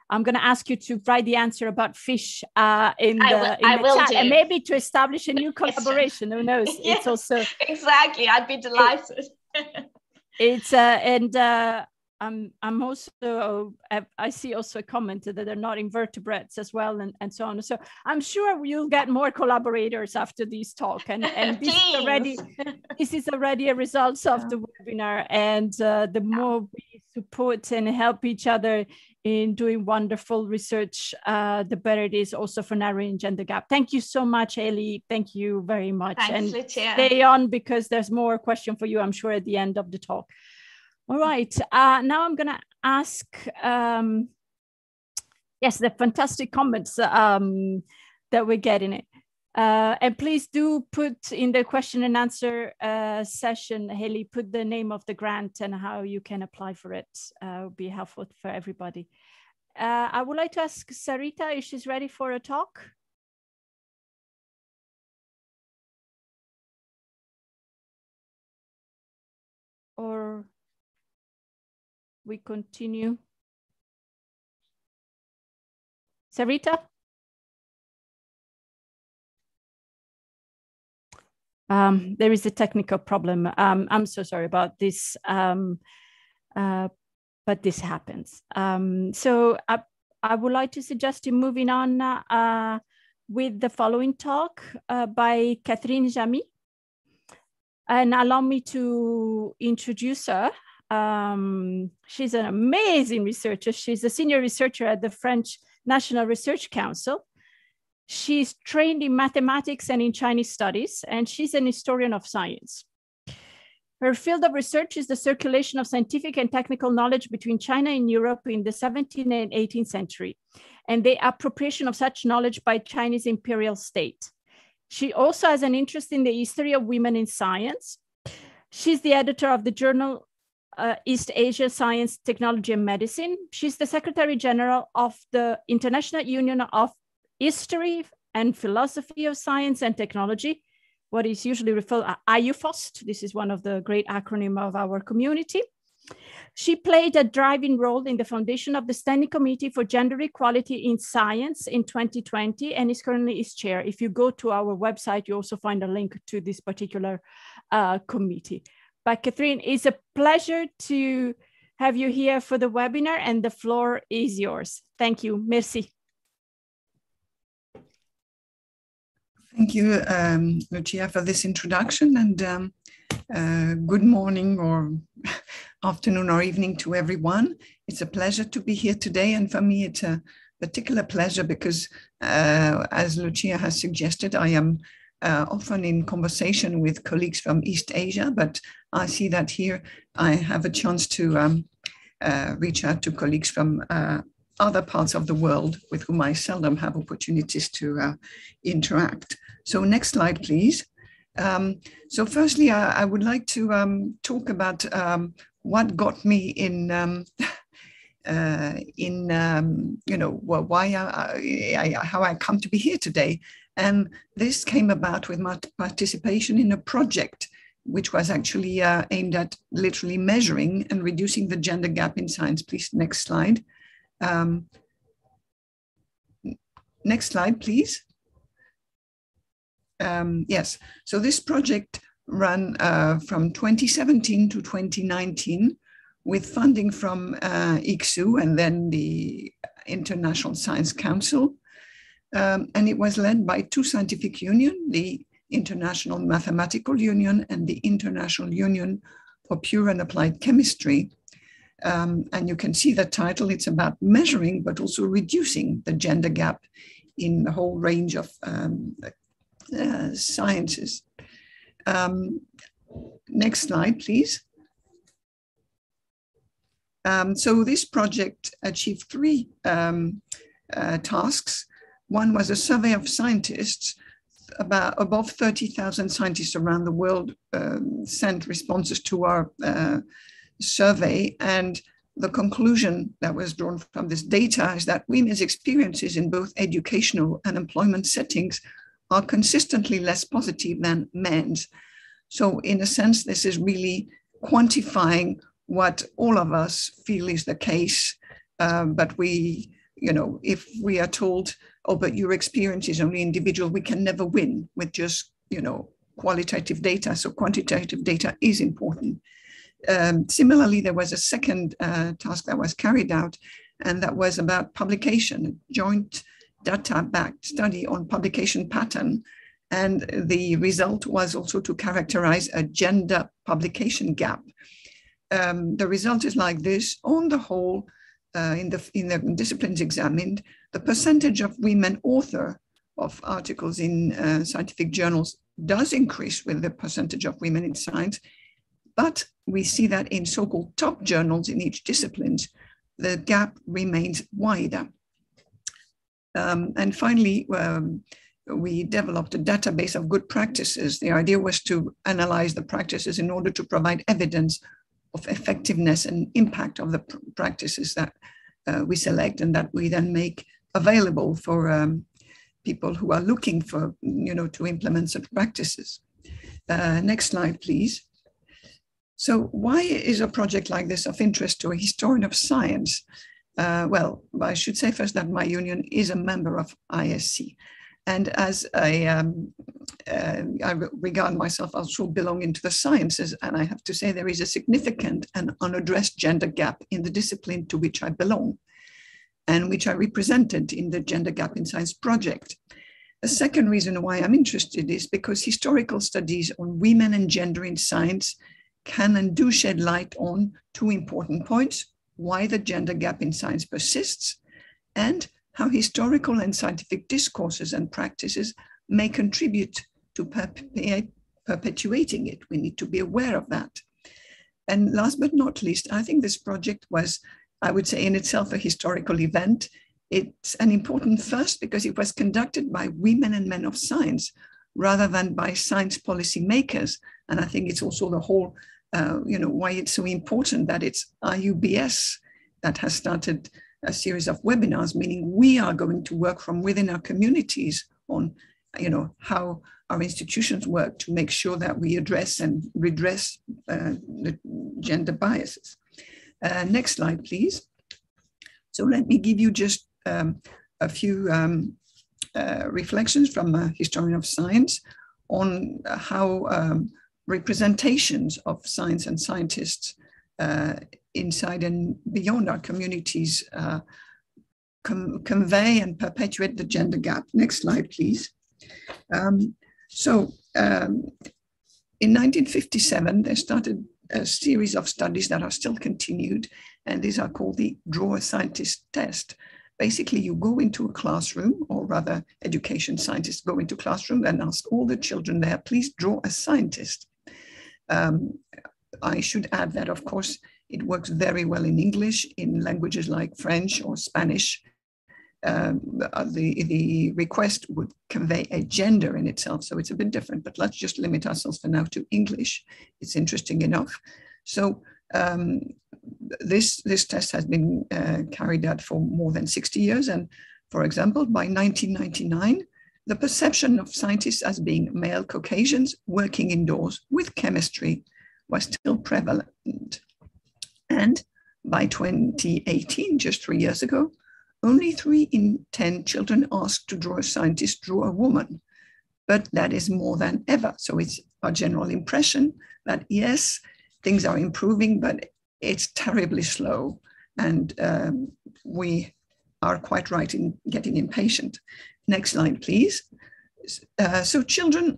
I'm going to ask you to write the answer about fish uh, in the, I will, in the chat, and maybe to establish a new collaboration. Who knows? yes, [laughs] it's also exactly. I'd be delighted. It, [laughs] it's uh, and uh, I'm I'm also I see also a comment that they're not invertebrates as well and, and so on. So I'm sure you'll get more collaborators after this talk and and this is [laughs] already this is already a result of yeah. the webinar and uh, the more we support and help each other in doing wonderful research, uh, the better it is also for narrowing gender gap. Thank you so much, Ellie. Thank you very much. Thanks, and Lucilla. stay on because there's more question for you, I'm sure, at the end of the talk. All right, uh, now I'm gonna ask, um, yes, the fantastic comments um, that we're getting it. Uh, and please do put in the question and answer uh, session, Hayley, put the name of the grant and how you can apply for it. Uh, would be helpful for everybody. Uh, I would like to ask Sarita if she's ready for a talk. Or we continue. Sarita? Um, there is a technical problem. Um, I'm so sorry about this, um, uh, but this happens. Um, so I, I, would like to suggest you moving on uh, with the following talk uh, by Catherine Jami. And allow me to introduce her. Um, she's an amazing researcher. She's a senior researcher at the French National Research Council She's trained in mathematics and in Chinese studies, and she's an historian of science. Her field of research is the circulation of scientific and technical knowledge between China and Europe in the 17th and 18th century, and the appropriation of such knowledge by Chinese imperial state. She also has an interest in the history of women in science. She's the editor of the journal uh, East Asia Science, Technology, and Medicine. She's the Secretary General of the International Union of history and philosophy of science and technology, what is usually referred to IUFOST. This is one of the great acronym of our community. She played a driving role in the foundation of the Standing Committee for Gender Equality in Science in 2020 and is currently its chair. If you go to our website, you also find a link to this particular uh, committee. But Catherine, it's a pleasure to have you here for the webinar and the floor is yours. Thank you. Merci. Thank you, um, Lucilla, for this introduction and um, uh, good morning or [laughs] afternoon or evening to everyone. It's a pleasure to be here today. And for me, it's a particular pleasure because, uh, as Lucilla has suggested, I am uh, often in conversation with colleagues from East Asia, but I see that here I have a chance to um, uh, reach out to colleagues from uh, other parts of the world with whom I seldom have opportunities to uh, interact. So next slide, please. Um, so firstly, I, I, would like to um, talk about um, what got me in um, [laughs] uh, in um, you know why I, I, how I come to be here today, and this came about with my participation in a project which was actually uh, aimed at literally measuring and reducing the gender gap in science. Please, next slide. Um, next slide, please. Um, yes, so this project ran uh, from 2017 to 2019 with funding from uh, ICSU and then the International Science Council. Um, and it was led by two scientific unions, the International Mathematical Union and the International Union for Pure and Applied Chemistry. Um, and you can see the title, it's about measuring, but also reducing the gender gap in the whole range of um, uh, sciences. Um, next slide, please. Um, so this project achieved three um, uh, tasks. One was a survey of scientists. About above 30,000 scientists around the world um, sent responses to our uh, survey. And the conclusion that was drawn from this data is that women's experiences in both educational and employment settings are consistently less positive than men's. So, in a sense, this is really quantifying what all of us feel is the case. Um, but we, you know, if we are told, oh, but your experience is only individual, we can never win with just, you know, qualitative data. So, quantitative data is important. Um, similarly, there was a second uh, task that was carried out, and that was about publication, joint data-backed study on publication pattern. And the result was also to characterize a gender publication gap. Um, the result is like this. On the whole, uh, in, the, in the disciplines examined, the percentage of women author of articles in uh, scientific journals does increase with the percentage of women in science. But we see that in so-called top journals in each discipline, the gap remains wider. Um, and finally, um, we developed a database of good practices. The idea was to analyze the practices in order to provide evidence of effectiveness and impact of the pr practices that uh, we select and that we then make available for um, people who are looking for, you know, to implement such practices. Uh, next slide, please. So why is a project like this of interest to a historian of science? Uh, well, I should say first that my union is a member of ISC. And as a, um, uh, I regard myself also belonging to the sciences, and I have to say there is a significant and unaddressed gender gap in the discipline to which I belong and which I represented in the Gender Gap in Science project. The second reason why I'm interested is because historical studies on women and gender in science can and do shed light on two important points why the gender gap in science persists and how historical and scientific discourses and practices may contribute to perpetuating it. We need to be aware of that. And last but not least, I think this project was, I would say, in itself a historical event. It's an important first because it was conducted by women and men of science rather than by science policy makers. And I think it's also the whole uh, you know, why it's so important that it's IUBS that has started a series of webinars, meaning we are going to work from within our communities on, you know, how our institutions work to make sure that we address and redress uh, the gender biases. Uh, next slide, please. So let me give you just um, a few um, uh, reflections from a historian of science on how um, representations of science and scientists uh, inside and beyond our communities uh, com convey and perpetuate the gender gap. Next slide, please. Um, so um, in 1957, they started a series of studies that are still continued, and these are called the Draw a Scientist test. Basically, you go into a classroom, or rather, education scientists go into classroom and ask all the children there, please draw a scientist. Um, I should add that, of course, it works very well in English, in languages like French or Spanish. Um, the, the request would convey a gender in itself, so it's a bit different, but let's just limit ourselves for now to English. It's interesting enough. So um, this, this test has been uh, carried out for more than 60 years. And for example, by 1999, the perception of scientists as being male Caucasians working indoors with chemistry was still prevalent. And by 2018, just three years ago, only three in 10 children asked to draw a scientist drew a woman. but that is more than ever. So it's our general impression that yes, things are improving, but it's terribly slow. And um, we are quite right in getting impatient. Next slide, please. Uh, so children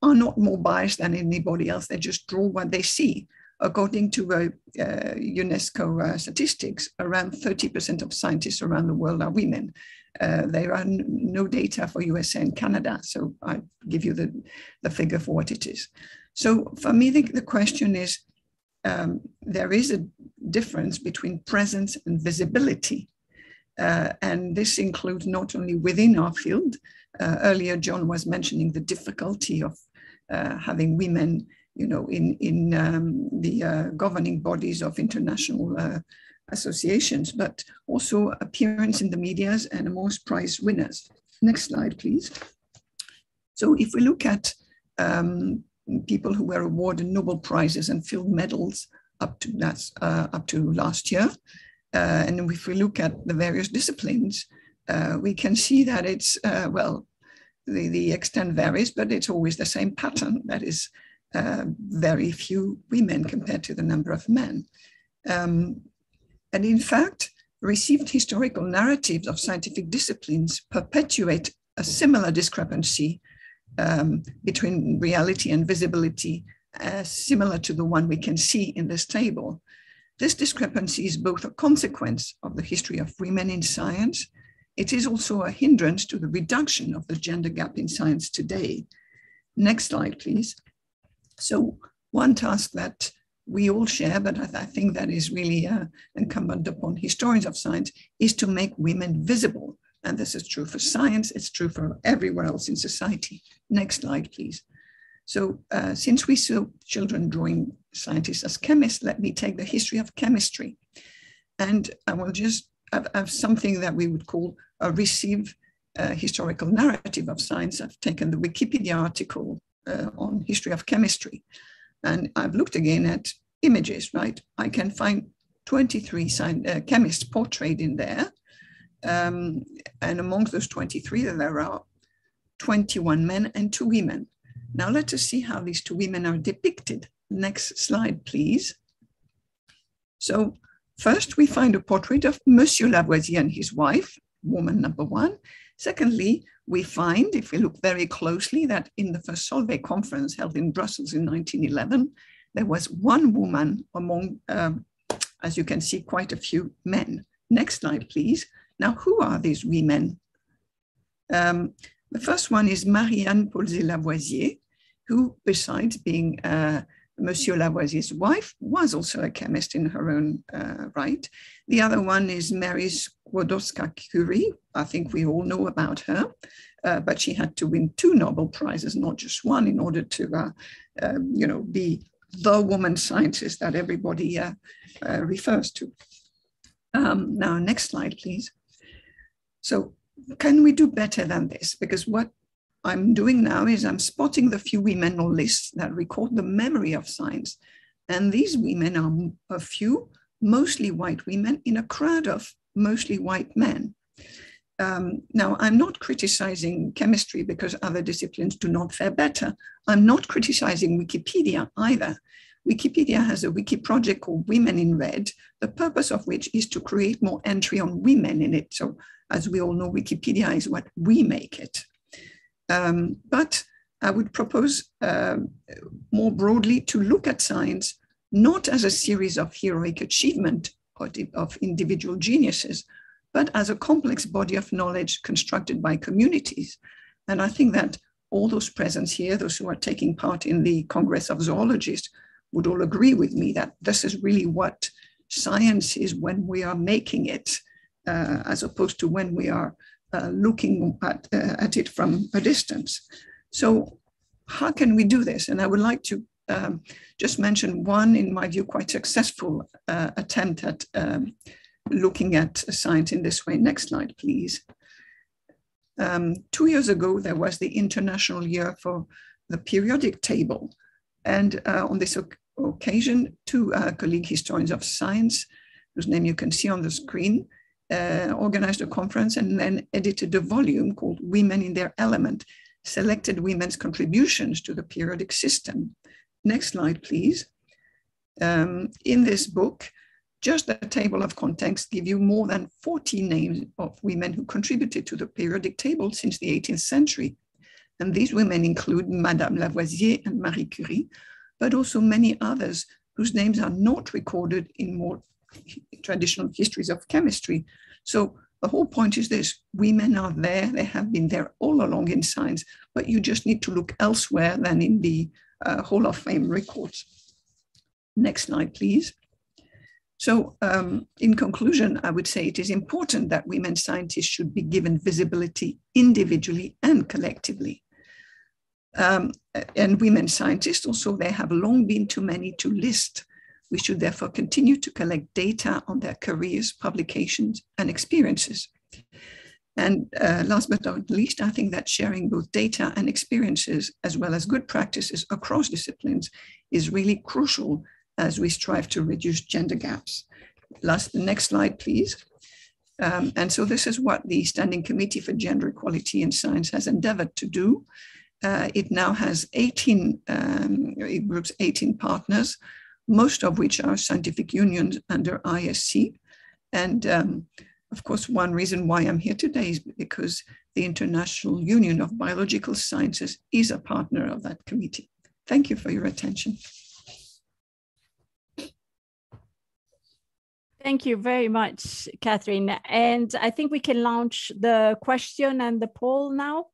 are not more biased than anybody else. They just draw what they see. According to uh, uh, UNESCO uh, statistics, around 30% of scientists around the world are women. Uh, there are no data for USA and Canada, so I give you the, the figure for what it is. So for me, the, the question is, um, there is a difference between presence and visibility. Uh, and this includes not only within our field, uh, earlier John was mentioning the difficulty of uh, having women you know, in, in um, the uh, governing bodies of international uh, associations, but also appearance in the medias and most prize winners. Next slide, please. So if we look at um, people who were awarded Nobel Prizes and Fields medals up to, that's, uh, up to last year, uh, and if we look at the various disciplines, uh, we can see that it's, uh, well, the, the extent varies, but it's always the same pattern. That is uh, very few women compared to the number of men. Um, and in fact, received historical narratives of scientific disciplines perpetuate a similar discrepancy um, between reality and visibility, uh, similar to the one we can see in this table. This discrepancy is both a consequence of the history of women in science. It is also a hindrance to the reduction of the gender gap in science today. Next slide, please. So one task that we all share, but I, think that is really uh, incumbent upon historians of science, is to make women visible. And this is true for science, it's true for everywhere else in society. Next slide, please. So uh, since we saw children drawing scientists as chemists, let me take the history of chemistry. And I will just have, have something that we would call a received uh, historical narrative of science. I've taken the Wikipedia article uh, on history of chemistry. And I've looked again at images, right? I can find 23 sign, uh, chemists portrayed in there. Um, and amongst those 23, there are 21 men and two women. Now let us see how these two women are depicted. Next slide, please. So first we find a portrait of Monsieur Lavoisier and his wife, woman number one. Secondly, we find, if we look very closely, that in the first Solvay conference held in Brussels in 1911, there was one woman among, um, as you can see, quite a few men. Next slide, please. Now, who are these women? Um, the first one is Marie-Anne Paulze Lavoisier, who, besides being uh, Monsieur Lavoisier's wife, was also a chemist in her own uh, right. The other one is Marie Skłodowska Curie. I think we all know about her, uh, but she had to win two Nobel Prizes, not just one, in order to, uh, um, you know, be the woman scientist that everybody uh, uh, refers to. Um, now, next slide, please. So, can we do better than this? Because what I'm doing now is I'm spotting the few women on lists that record the memory of science. And these women are a few, mostly white women in a crowd of mostly white men. Um, now, I'm not criticizing chemistry because other disciplines do not fare better. I'm not criticizing Wikipedia either. Wikipedia has a wiki project called Women in Red, the purpose of which is to create more entry on women in it. So, as we all know, Wikipedia is what we make it. Um, but I would propose uh, more broadly to look at science not as a series of heroic achievement of individual geniuses, but as a complex body of knowledge constructed by communities. And I think that all those present here, those who are taking part in the Congress of Zoologists, would all agree with me that this is really what science is when we are making it, uh, as opposed to when we are uh, looking at, uh, at it from a distance. So how can we do this? And I would like to um, just mention one, in my view, quite successful uh, attempt at um, looking at science in this way. Next slide, please. Um, two years ago, there was the International Year for the Periodic Table. And uh, on this occasion, two uh, colleague historians of science, whose name you can see on the screen, uh, organized a conference and then edited a volume called Women in Their Element. selected women's contributions to the periodic system. Next slide, please. Um, in this book, just the table of contents give you more than 40 names of women who contributed to the periodic table since the 18th century. And these women include Madame Lavoisier and Marie Curie, but also many others whose names are not recorded in more traditional histories of chemistry. So the whole point is this women are there, they have been there all along in science, but you just need to look elsewhere than in the uh, Hall of Fame records. Next slide, please. So, um, in conclusion, I would say it is important that women scientists should be given visibility individually and collectively. Um, and women scientists also, they have long been too many to list. We should therefore continue to collect data on their careers, publications, and experiences. And uh, last but not least, I think that sharing both data and experiences, as well as good practices across disciplines, is really crucial as we strive to reduce gender gaps. Last, next slide, please. Um, and so this is what the Standing Committee for Gender Equality in Science has endeavored to do. Uh, it now has 18, um, it groups 18 partners, most of which are scientific unions under ISC. And um, of course, one reason why I'm here today is because the International Union of Biological Sciences is a partner of that committee. Thank you for your attention. Thank you very much, Catherine. And I think we can launch the question and the poll now.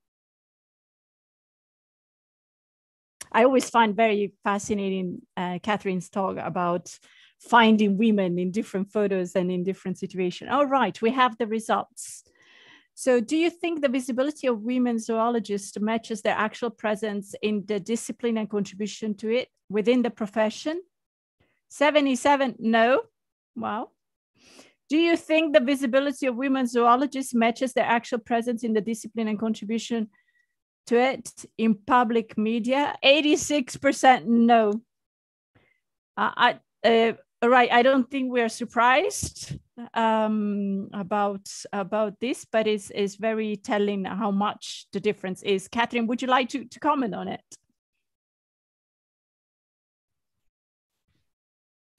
I always find very fascinating uh, Catherine's talk about finding women in different photos and in different situations. All right, we have the results. So do you think the visibility of women zoologists matches their actual presence in the discipline and contribution to it within the profession? 77, no. Wow. Do you think the visibility of women zoologists matches their actual presence in the discipline and contribution to it in public media? 86% no. Uh, I, uh, right, I don't think we're surprised um, about, about this, but it's, it's very telling how much the difference is. Catherine, would you like to, to comment on it?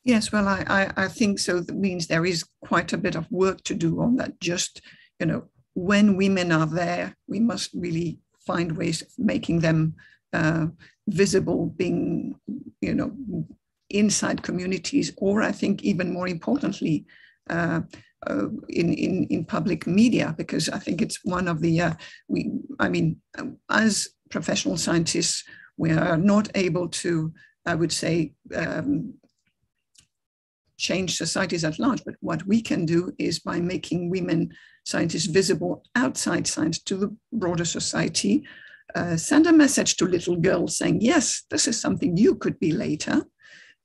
Yes, well, I, I, I, think so. That means there is quite a bit of work to do on that. Just, you know, when women are there, we must really find ways of making them uh, visible, being, you know, inside communities, or I think even more importantly, uh, uh, in, in, in public media, because I think it's one of the, uh, we, I mean, as professional scientists, we are not able to, I would say, um, change societies at large. But what we can do is by making women scientists visible outside science to the broader society, uh, send a message to little girls saying, yes, this is something you could be later.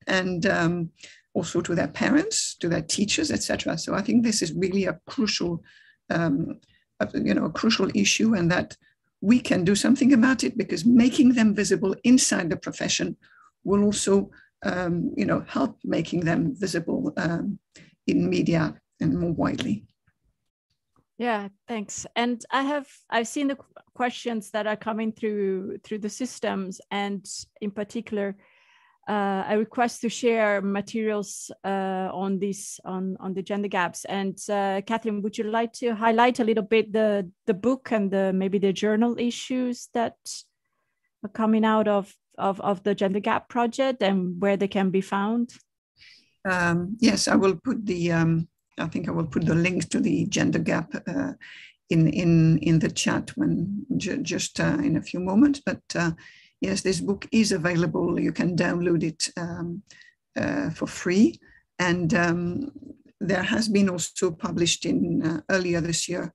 And um, also to their parents, to their teachers, etc. So I think this is really a crucial, um, a, you know, a crucial issue, and that we can do something about it because making them visible inside the profession will also um, you know, help making them visible um, in media and more widely. Yeah, thanks. And I have I've seen the questions that are coming through through the systems, and in particular, uh, I request to share materials uh, on this on on the gender gaps. And uh, Catherine, would you like to highlight a little bit the the book and the maybe the journal issues that are coming out of of, of the Gender Gap project and where they can be found? Um, yes, I will put the, um, I think I will put the link to the Gender Gap uh, in, in, in the chat when just uh, in a few moments. But uh, yes, this book is available. You can download it um, uh, for free. And um, there has been also published in uh, earlier this year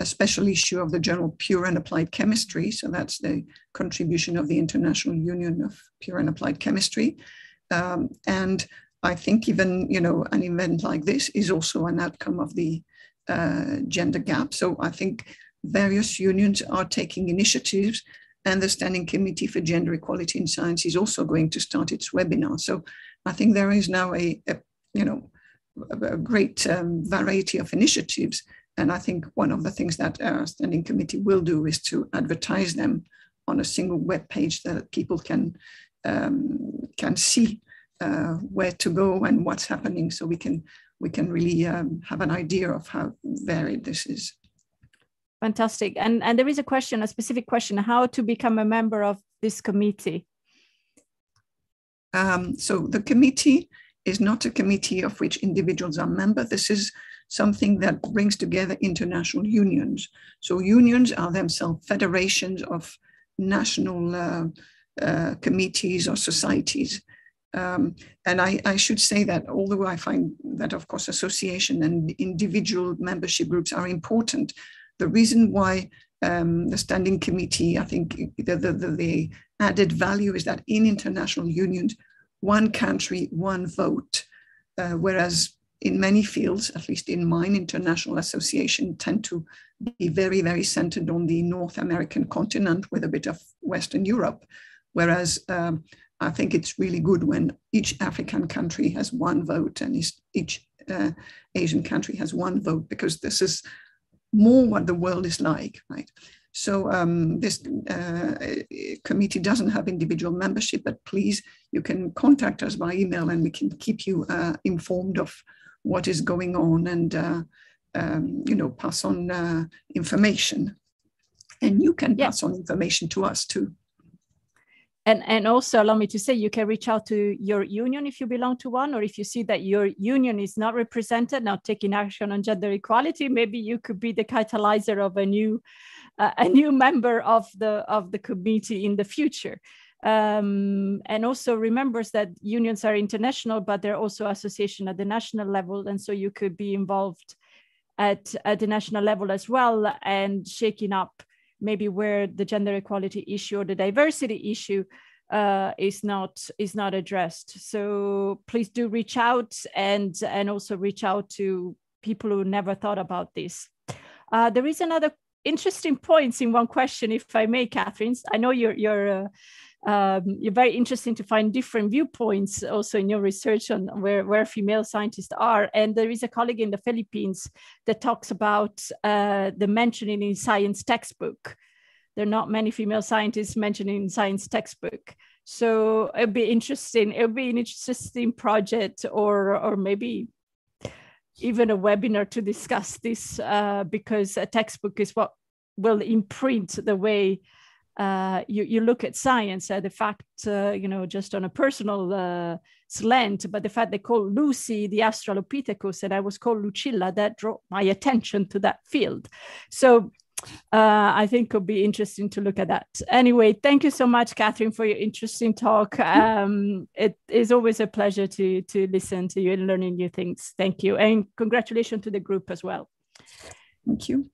a special issue of the journal Pure and Applied Chemistry. So that's the contribution of the International Union of Pure and Applied Chemistry. Um, and I think even, you know, an event like this is also an outcome of the uh, gender gap. So I think various unions are taking initiatives and the Standing Committee for Gender Equality in Science is also going to start its webinar. So I think there is now a, a you know, a, great um, variety of initiatives and I think one of the things that our standing committee will do is to advertise them on a single web page that people can um, can see uh, where to go and what's happening, so we can we can really um, have an idea of how varied this is. Fantastic. And and there is a question, a specific question, how to become a member of this committee. Um, so the committee is not a committee of which individuals are members. This is something that brings together international unions. So unions are themselves federations of national uh, uh, committees or societies. Um, and I, I, should say that although I find that, of course, association and individual membership groups are important, the reason why um, the standing committee, I think the, the, the, added value is that in international unions, one country, one vote, uh, whereas in many fields, at least in mine, international association tend to be very, very centered on the North American continent with a bit of Western Europe. Whereas um, I think it's really good when each African country has one vote and each uh, Asian country has one vote, because this is more what the world is like, right? So um, this uh, committee doesn't have individual membership, but please, you can contact us by email and we can keep you uh, informed of what is going on and, uh, um, you know, pass on uh, information. And you can yeah. pass on information to us too. And, and also allow me to say you can reach out to your union if you belong to one or if you see that your union is not represented now taking action on gender equality maybe you could be the catalyzer of a new uh, a new member of the of the committee in the future. Um, and also remembers that unions are international but they're also association at the national level. And so you could be involved at, at the national level as well and shaking up maybe where the gender equality issue or the diversity issue uh, is not is not addressed. So please do reach out and and also reach out to people who never thought about this. Uh, there is another interesting points in one question, if I may, Catherine. I know you're you're uh, um, you're very interesting to find different viewpoints also in your research on where, where female scientists are. And there is a colleague in the Philippines that talks about uh, the mentioning in science textbook. There are not many female scientists mentioned in science textbook. So it'd be interesting. It'd be an interesting project or, or maybe even a webinar to discuss this uh, because a textbook is what will imprint the way uh, you, you look at science, uh, the fact, uh, you know, just on a personal uh, slant, but the fact they call Lucy the Australopithecus and I was called Lucilla, that drew my attention to that field. So uh, I think it'll be interesting to look at that. Anyway, thank you so much, Catherine, for your interesting talk. Um, it is always a pleasure to, to listen to you and learning new things. Thank you. And congratulations to the group as well. Thank you.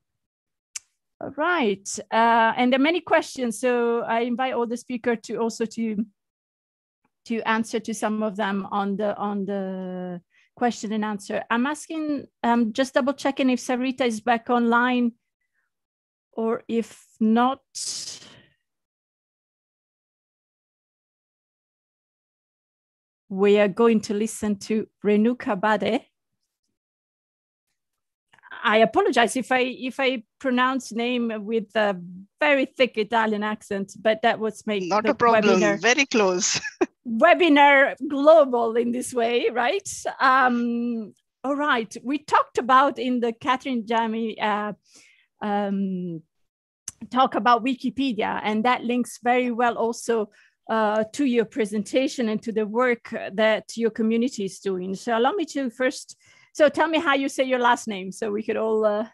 All right, uh, and there are many questions, so I invite all the speaker to also to to answer to some of them on the on the question and answer. I'm asking, um, just double checking if Sarita is back online, or if not. We are going to listen to Renuka Badhe. I apologize if I if I pronounce name with a very thick Italian accent, but that was make not a problem. Webinar, very close. [laughs] webinar global in this way, right? Um, all right. We talked about in the Catherine Jami uh, um, talk about Wikipedia, and that links very well also uh, to your presentation and to the work that your community is doing. So allow me to first so tell me how you say your last name so we could all. Uh...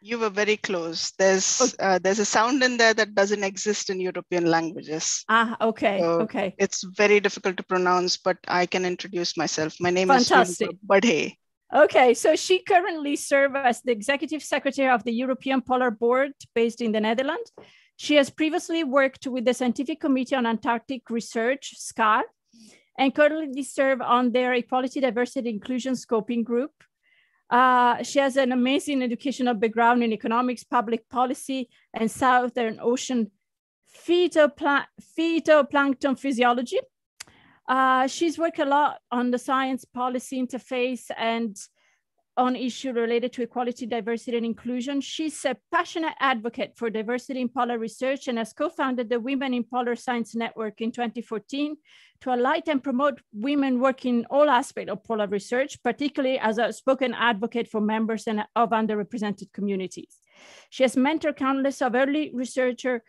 You were very close. There's okay. uh, there's a sound in there that doesn't exist in European languages. Ah, okay, so okay. It's very difficult to pronounce, but I can introduce myself. My name Fantastic. is Badhe. Okay, so she currently serves as the executive secretary of the European Polar Board based in the Netherlands. She has previously worked with the Scientific Committee on Antarctic Research, SCAR, and currently serve on their Equality, Diversity, Inclusion Scoping Group. Uh, she has an amazing educational background in economics, public policy, and Southern Ocean phytoplankton physiology. Uh, she's worked a lot on the science policy interface and on issues related to equality, diversity, and inclusion. She's a passionate advocate for diversity in polar research and has co-founded the Women in Polar Science Network in 2014 to highlight and promote women working in all aspects of polar research, particularly as a spoken advocate for members and of underrepresented communities. She has mentored countless of early researchers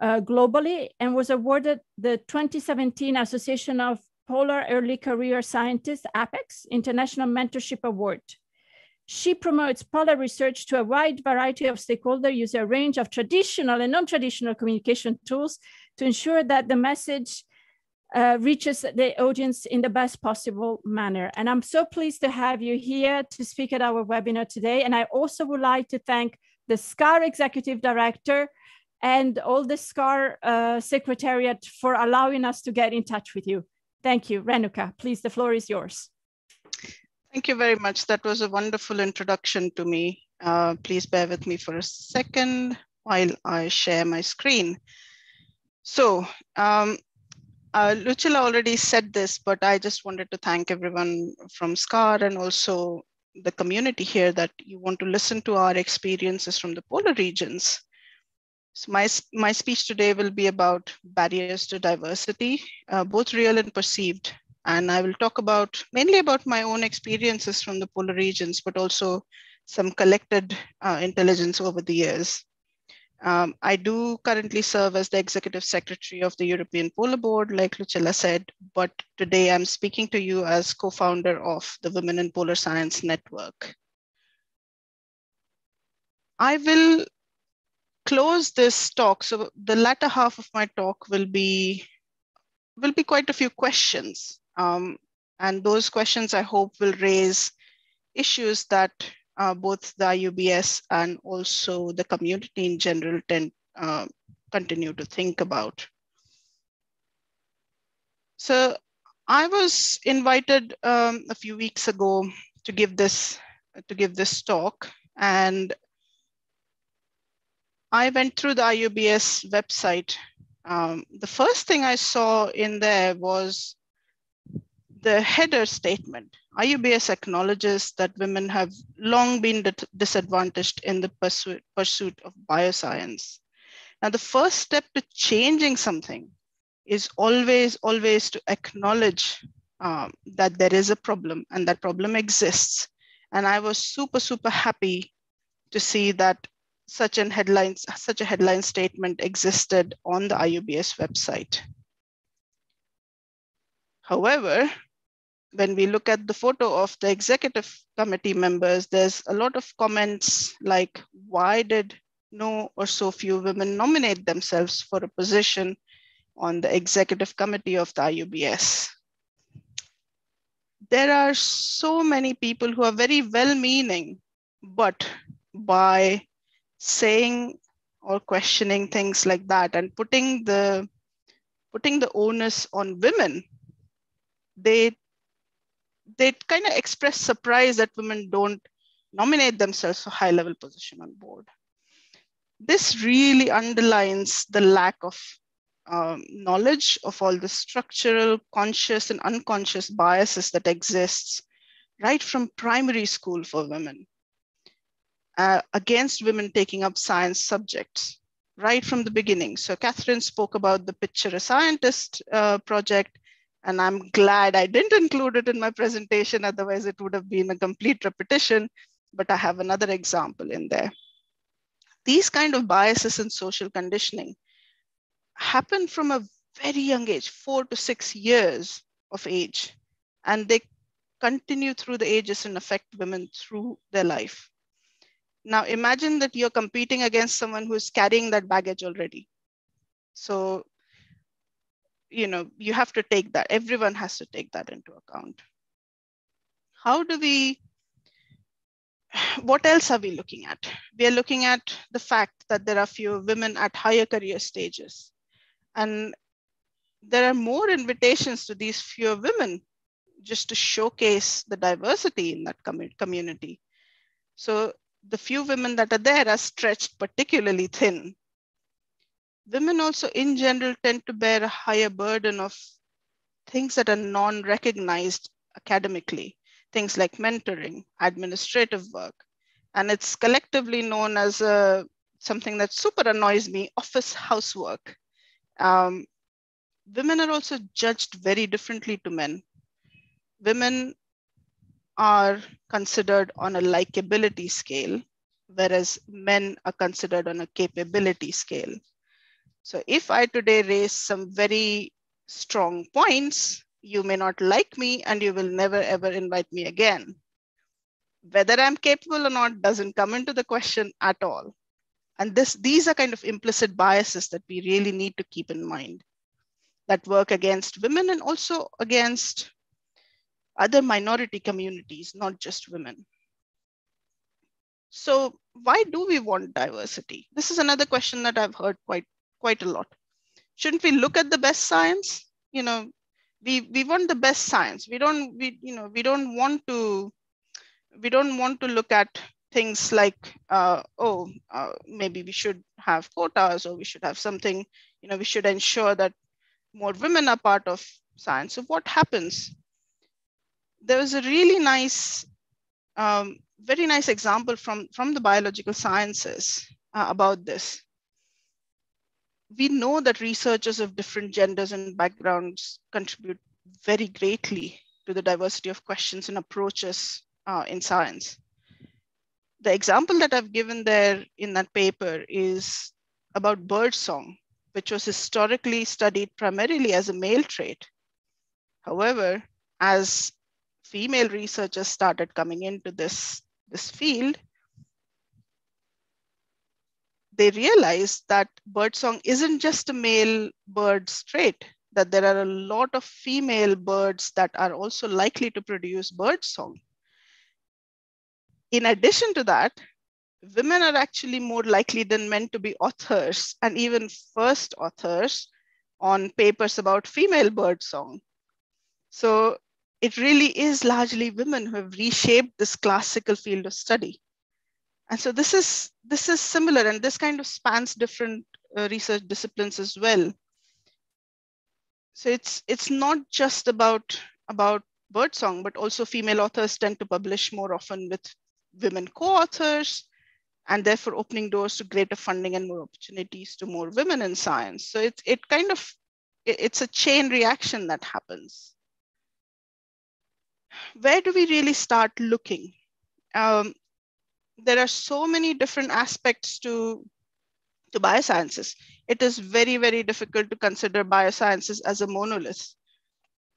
uh, globally and was awarded the 2017 Association of Polar Early Career Scientists, APECS, International Mentorship Award. She promotes polar research to a wide variety of stakeholders using a range of traditional and non-traditional communication tools to ensure that the message uh, reaches the audience in the best possible manner. And I'm so pleased to have you here to speak at our webinar today. And I also would like to thank the SCAR Executive Director and all the SCAR uh, Secretariat for allowing us to get in touch with you. Thank you. Renuka, please, the floor is yours. Thank you very much. That was a wonderful introduction to me. Uh, please bear with me for a second while I share my screen. So um, uh, Lucilla already said this, but I just wanted to thank everyone from SCAR and also the community here that you want to listen to our experiences from the polar regions. So my, my speech today will be about barriers to diversity, uh, both real and perceived. And I will talk about mainly about my own experiences from the polar regions, but also some collected uh, intelligence over the years. Um, I do currently serve as the executive secretary of the European Polar Board, like Lucilla said, but today I'm speaking to you as co-founder of the Women in Polar Science Network. I will close this talk. So the latter half of my talk will be will be quite a few questions. Um, and those questions I hope will raise issues that uh, both the IUBS and also the community in general tend uh, continue to think about. So I was invited um, a few weeks ago to give this to give this talk, and I went through the IUBS website. Um, the first thing I saw in there was the header statement. IUBS acknowledges that women have long been disadvantaged in the pursuit, pursuit of bioscience. Now, the first step to changing something is always, always to acknowledge um, that there is a problem and that problem exists. And I was super, super happy to see that such an headline, such a headline statement existed on the IUBS website. However, when we look at the photo of the executive committee members, there's a lot of comments like, why did no or so few women nominate themselves for a position on the executive committee of the IUBS? There are so many people who are very well-meaning, but by saying or questioning things like that and putting the putting the onus on women they they kind of express surprise that women don't nominate themselves for high level position on board this really underlines the lack of um, knowledge of all the structural conscious and unconscious biases that exists right from primary school for women uh, against women taking up science subjects right from the beginning. So Catherine spoke about the Picture a Scientist uh, project, and I'm glad I didn't include it in my presentation, otherwise it would have been a complete repetition, but I have another example in there. These kind of biases in social conditioning happen from a very young age, four to six years of age, and they continue through the ages and affect women through their life. Now imagine that you're competing against someone who's carrying that baggage already. So, you know, you have to take that, everyone has to take that into account. How do we, [sighs] what else are we looking at? We are looking at the fact that there are fewer women at higher career stages. And there are more invitations to these fewer women just to showcase the diversity in that com community. So the few women that are there are stretched particularly thin. Women also in general tend to bear a higher burden of things that are non-recognized academically. things like mentoring, administrative work, and it's collectively known as a, something that super annoys me, office housework. Um, women are also judged very differently to men. Women are considered on a likability scale, whereas men are considered on a capability scale. So if I today raise some very strong points, you may not like me and you will never ever invite me again. Whether I'm capable or not doesn't come into the question at all. And this, these are kind of implicit biases that we really need to keep in mind that work against women and also against other minority communities, not just women. So why do we want diversity? This is another question that I've heard quite, quite a lot. Shouldn't we look at the best science? You know, we, we want the best science. We don't, we, you know, we don't want to, we don't want to look at things like, uh, oh, uh, maybe we should have quotas or we should have something, you know, we should ensure that more women are part of science. So what happens? There was a really nice, um, very nice example from, from the biological sciences uh, about this. We know that researchers of different genders and backgrounds contribute very greatly to the diversity of questions and approaches uh, in science. The example that I've given there in that paper is about bird song which was historically studied primarily as a male trait. However, as female researchers started coming into this, this field, they realized that birdsong isn't just a male bird's trait, that there are a lot of female birds that are also likely to produce birdsong. In addition to that, women are actually more likely than men to be authors and even first authors on papers about female birdsong. So it really is largely women who have reshaped this classical field of study. And so this is, this is similar and this kind of spans different uh, research disciplines as well. So it's, it's not just about, about birdsong, but also female authors tend to publish more often with women co-authors and therefore opening doors to greater funding and more opportunities to more women in science. So it's it kind of it's a chain reaction that happens. Where do we really start looking? Um, there are so many different aspects to, to biosciences. It is very, very difficult to consider biosciences as a monolith.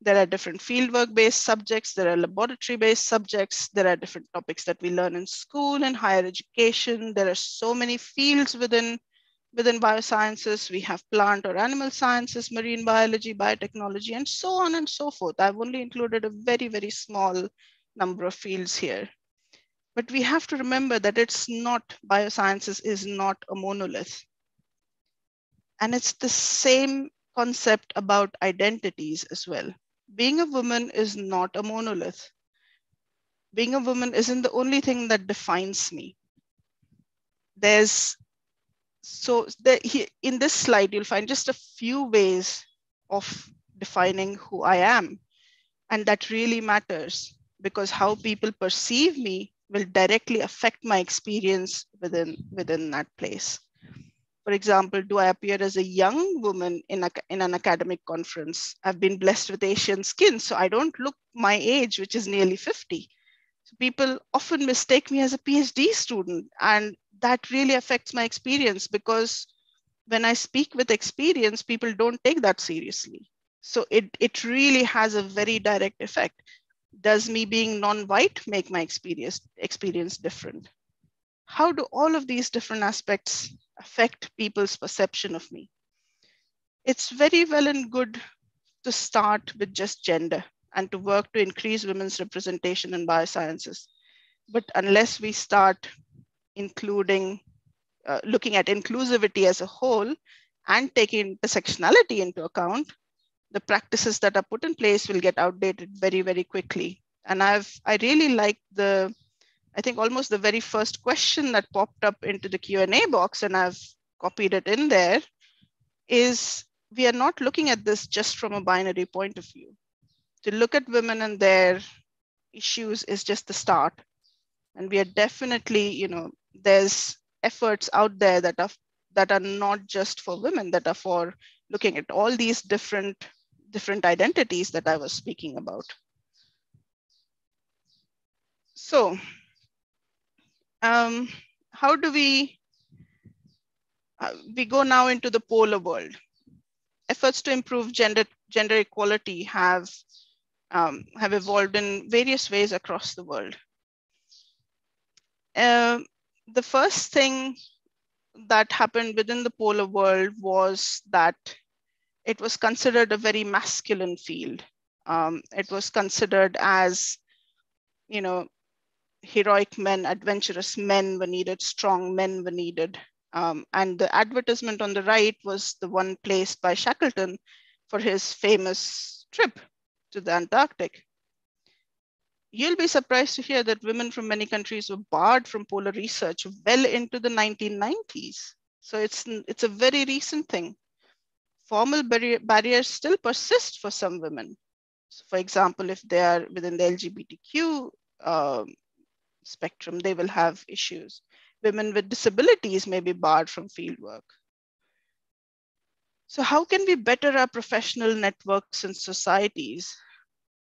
There are different fieldwork-based subjects, there are laboratory-based subjects, there are different topics that we learn in school and higher education. There are so many fields within, within biosciences. We have plant or animal sciences, marine biology, biotechnology, and so on and so forth. I've only included a very, very small number of fields here. But we have to remember that it's not, biosciences is not a monolith. And it's the same concept about identities as well being a woman is not a monolith. Being a woman isn't the only thing that defines me. There's so the, in this slide, you'll find just a few ways of defining who I am. And that really matters because how people perceive me will directly affect my experience within, within that place. For example, do I appear as a young woman in, a, in an academic conference? I've been blessed with Asian skin, so I don't look my age, which is nearly 50. So people often mistake me as a PhD student, and that really affects my experience because when I speak with experience, people don't take that seriously. So it, it really has a very direct effect. Does me being non-white make my experience, experience different? How do all of these different aspects affect people's perception of me. It's very well and good to start with just gender and to work to increase women's representation in biosciences. But unless we start including, uh, looking at inclusivity as a whole and taking intersectionality into account, the practices that are put in place will get outdated very, very quickly. And I've, I really like the I think almost the very first question that popped up into the Q&A box, and I've copied it in there, is we are not looking at this just from a binary point of view. To look at women and their issues is just the start. And we are definitely, you know, there's efforts out there that are that are not just for women, that are for looking at all these different different identities that I was speaking about. So, um, how do we uh, we go now into the polar world? Efforts to improve gender gender equality have um, have evolved in various ways across the world. Uh, the first thing that happened within the polar world was that it was considered a very masculine field. Um, it was considered as, you know, heroic men, adventurous men were needed, strong men were needed. Um, and the advertisement on the right was the one placed by Shackleton for his famous trip to the Antarctic. You'll be surprised to hear that women from many countries were barred from polar research well into the 1990s. So it's, it's a very recent thing. Formal barrier, barriers still persist for some women. So for example, if they are within the LGBTQ um, spectrum, they will have issues. Women with disabilities may be barred from fieldwork. So how can we better our professional networks and societies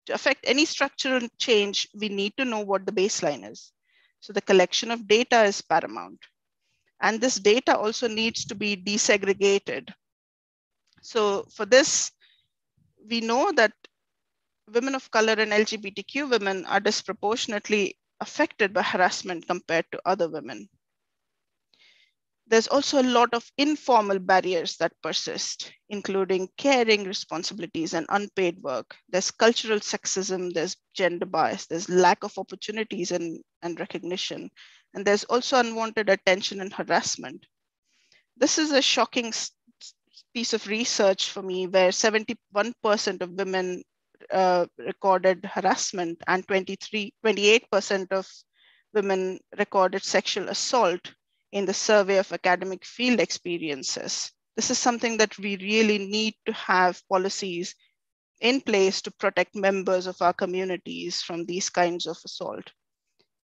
to affect any structural change, we need to know what the baseline is. So the collection of data is paramount. And this data also needs to be desegregated. So for this, we know that women of color and LGBTQ women are disproportionately affected by harassment compared to other women. There's also a lot of informal barriers that persist, including caring responsibilities and unpaid work. There's cultural sexism, there's gender bias, there's lack of opportunities and, and recognition. And there's also unwanted attention and harassment. This is a shocking piece of research for me where 71% of women uh, recorded harassment and 23, 28% of women recorded sexual assault in the survey of academic field experiences. This is something that we really need to have policies in place to protect members of our communities from these kinds of assault.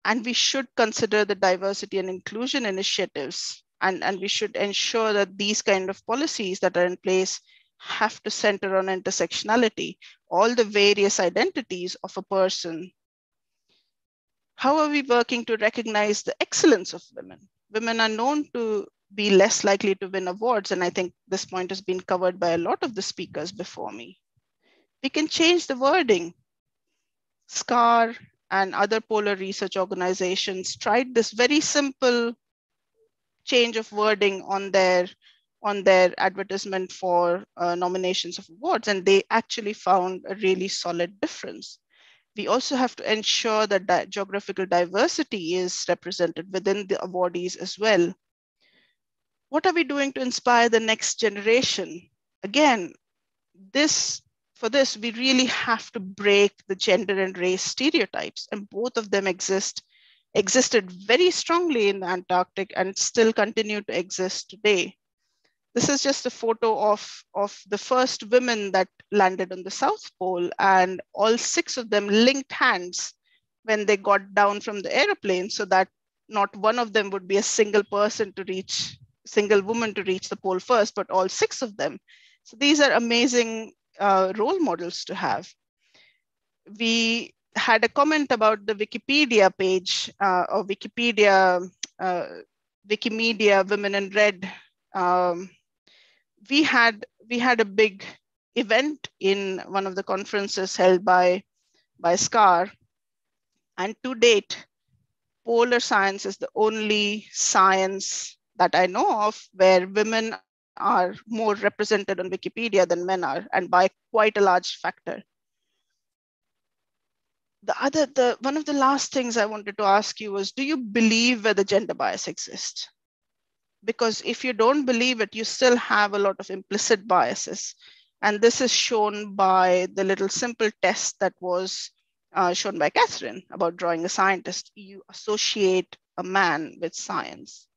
And we should consider the diversity and inclusion initiatives and, and we should ensure that these kind of policies that are in place have to center on intersectionality, all the various identities of a person. How are we working to recognize the excellence of women? women are known to be less likely to win awards. And I think this point has been covered by a lot of the speakers before me. We can change the wording. SCAR and other polar research organizations tried this very simple change of wording on their on their advertisement for uh, nominations of awards, and they actually found a really solid difference we also have to ensure that, that geographical diversity is represented within the awardees as well. What are we doing to inspire the next generation? Again, this for this, we really have to break the gender and race stereotypes, and both of them exist existed very strongly in the Antarctic and still continue to exist today. This is just a photo of, of the first women that landed on the South Pole and all six of them linked hands when they got down from the airplane so that not one of them would be a single person to reach, single woman to reach the pole first, but all six of them. So these are amazing uh, role models to have. We had a comment about the Wikipedia page uh, or Wikipedia, uh, Wikimedia Women in Red um, we had we had a big event in one of the conferences held by by SCAR, and to date, polar science is the only science that I know of where women are more represented on Wikipedia than men are, and by quite a large factor. The other, the one of the last things I wanted to ask you was, do you believe whether gender bias exists? because if you don't believe it, you still have a lot of implicit biases. And this is shown by the little simple test that was uh, shown by Catherine about drawing a scientist. You associate a man with science.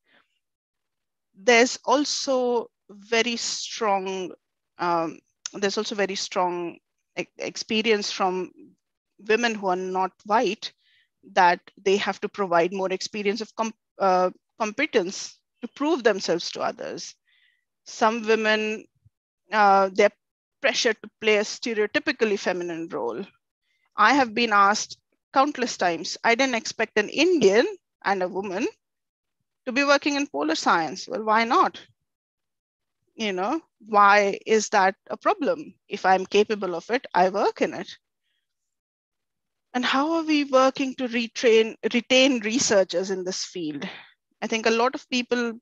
There's also very strong, um, there's also very strong experience from women who are not white that they have to provide more experience of com- uh, competence to prove themselves to others. Some women, uh, they're pressured to play a stereotypically feminine role. I have been asked countless times, I didn't expect an Indian and a woman to be working in polar science. Well, why not? You know, why is that a problem? If I'm capable of it, I work in it. And how are we working to retrain, retain researchers in this field? I think a lot of people,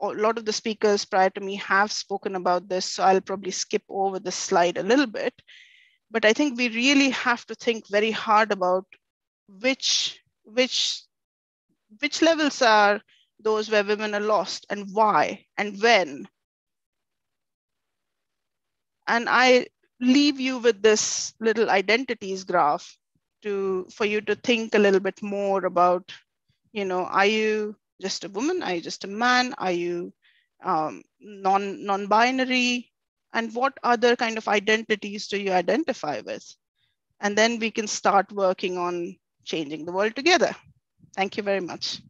a lot of the speakers prior to me have spoken about this, so I'll probably skip over the slide a little bit. But I think we really have to think very hard about which, which, which levels are those where women are lost and why and when. And I leave you with this little identities graph to for you to think a little bit more about, you know, are you just a woman? Are you just a man? Are you um, non non-binary? And what other kind of identities do you identify with? And then we can start working on changing the world together. Thank you very much.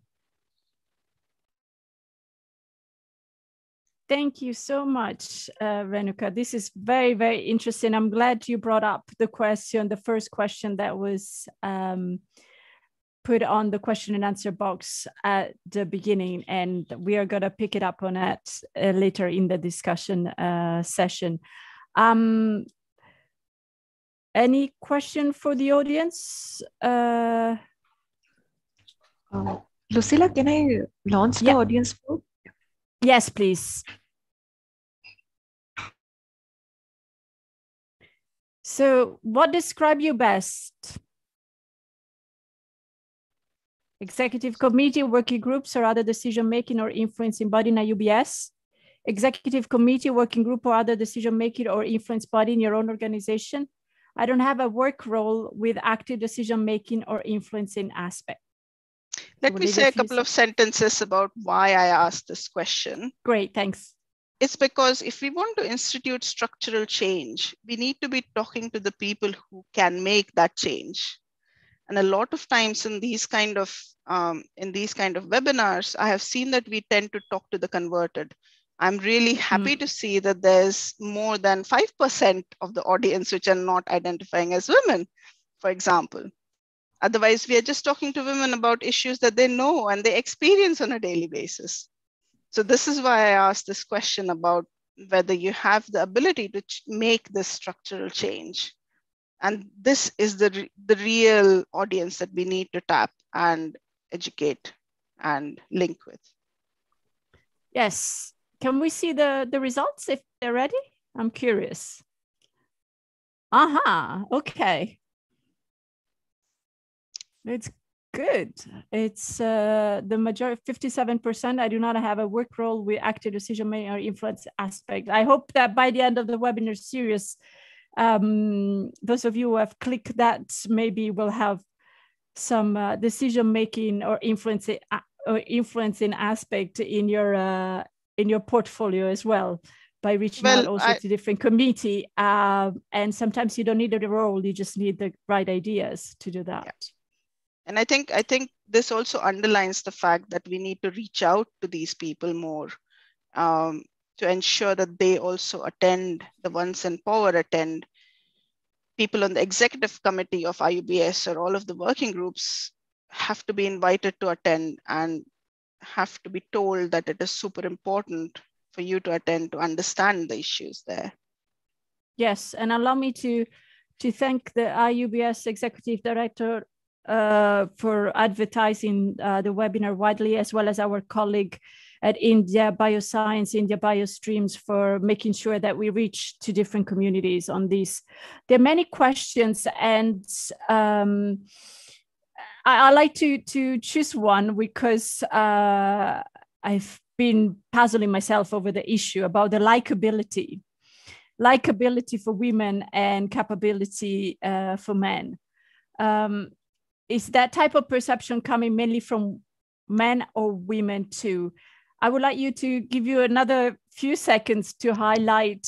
Thank you so much, uh, Renuka. This is very, very interesting. I'm glad you brought up the question, the first question that was um, put on the question and answer box at the beginning, and we are going to pick it up on that uh, later in the discussion uh, session. Um, any question for the audience? Uh, uh, Lucilla, can I launch the audience poll? Yes, please. So what describe you best? Executive committee, working groups, or other decision-making or influencing body in IUBS? Executive committee, working group, or other decision-making or influence body in your own organization? I don't have a work role with active decision-making or influencing aspect. Let me say a couple of sentences about why I asked this question. Great, thanks. It's because if we want to institute structural change, we need to be talking to the people who can make that change. And a lot of times in these kind of um, in these kind of webinars, I have seen that we tend to talk to the converted. I'm really happy mm. to see that there's more than 5% of the audience which are not identifying as women, for example. Otherwise, we are just talking to women about issues that they know and they experience on a daily basis. So this is why I asked this question about whether you have the ability to make this structural change. And this is the, the real audience that we need to tap and educate and link with. Yes. Can we see the, the results if they're ready? I'm curious. Aha, uh -huh. okay. It's good. It's uh, the majority, 57%. I do not have a work role with active decision making or influence aspect. I hope that by the end of the webinar series, um, those of you who have clicked that maybe will have some uh, decision making or influencing uh, or influencing aspect in your uh, in your portfolio as well by reaching well, out also I, to different committee. Um, and sometimes you don't need a role; you just need the right ideas to do that. Yeah and i think i think this also underlines the fact that we need to reach out to these people more um, to ensure that they also attend the ones in power attend. People on the executive committee of iubs or all of the working groups have to be invited to attend and have to be told that it is super important for you to attend to understand the issues there. Yes and allow me to to thank the iubs executive director uh, for advertising uh, the webinar widely, as well as our colleague at IndiaBioscience, India Biostreams, for making sure that we reach to different communities on this. There are many questions, and um, I, I, like to to choose one because uh, I've been puzzling myself over the issue about the likability, likability for women and capability uh, for men. Um, is that type of perception coming mainly from men or women too? I would like you to give you another few seconds to highlight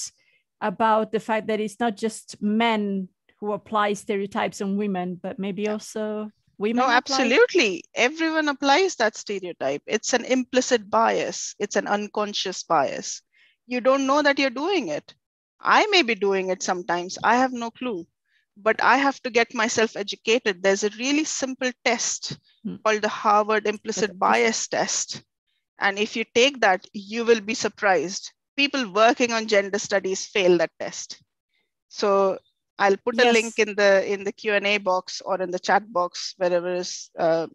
about the fact that it's not just men who apply stereotypes on women, but maybe also women. No, apply? absolutely. Everyone applies that stereotype. It's an implicit bias, it's an unconscious bias. You don't know that you're doing it. I may be doing it sometimes, I have no clue, but I have to get myself educated. There's a really simple test Hmm. called the Harvard Implicit Bias Test. And if you take that, you will be surprised. People working on gender studies fail that test. So I'll put a link in the in the Q&A box or in the chat box, wherever is uh,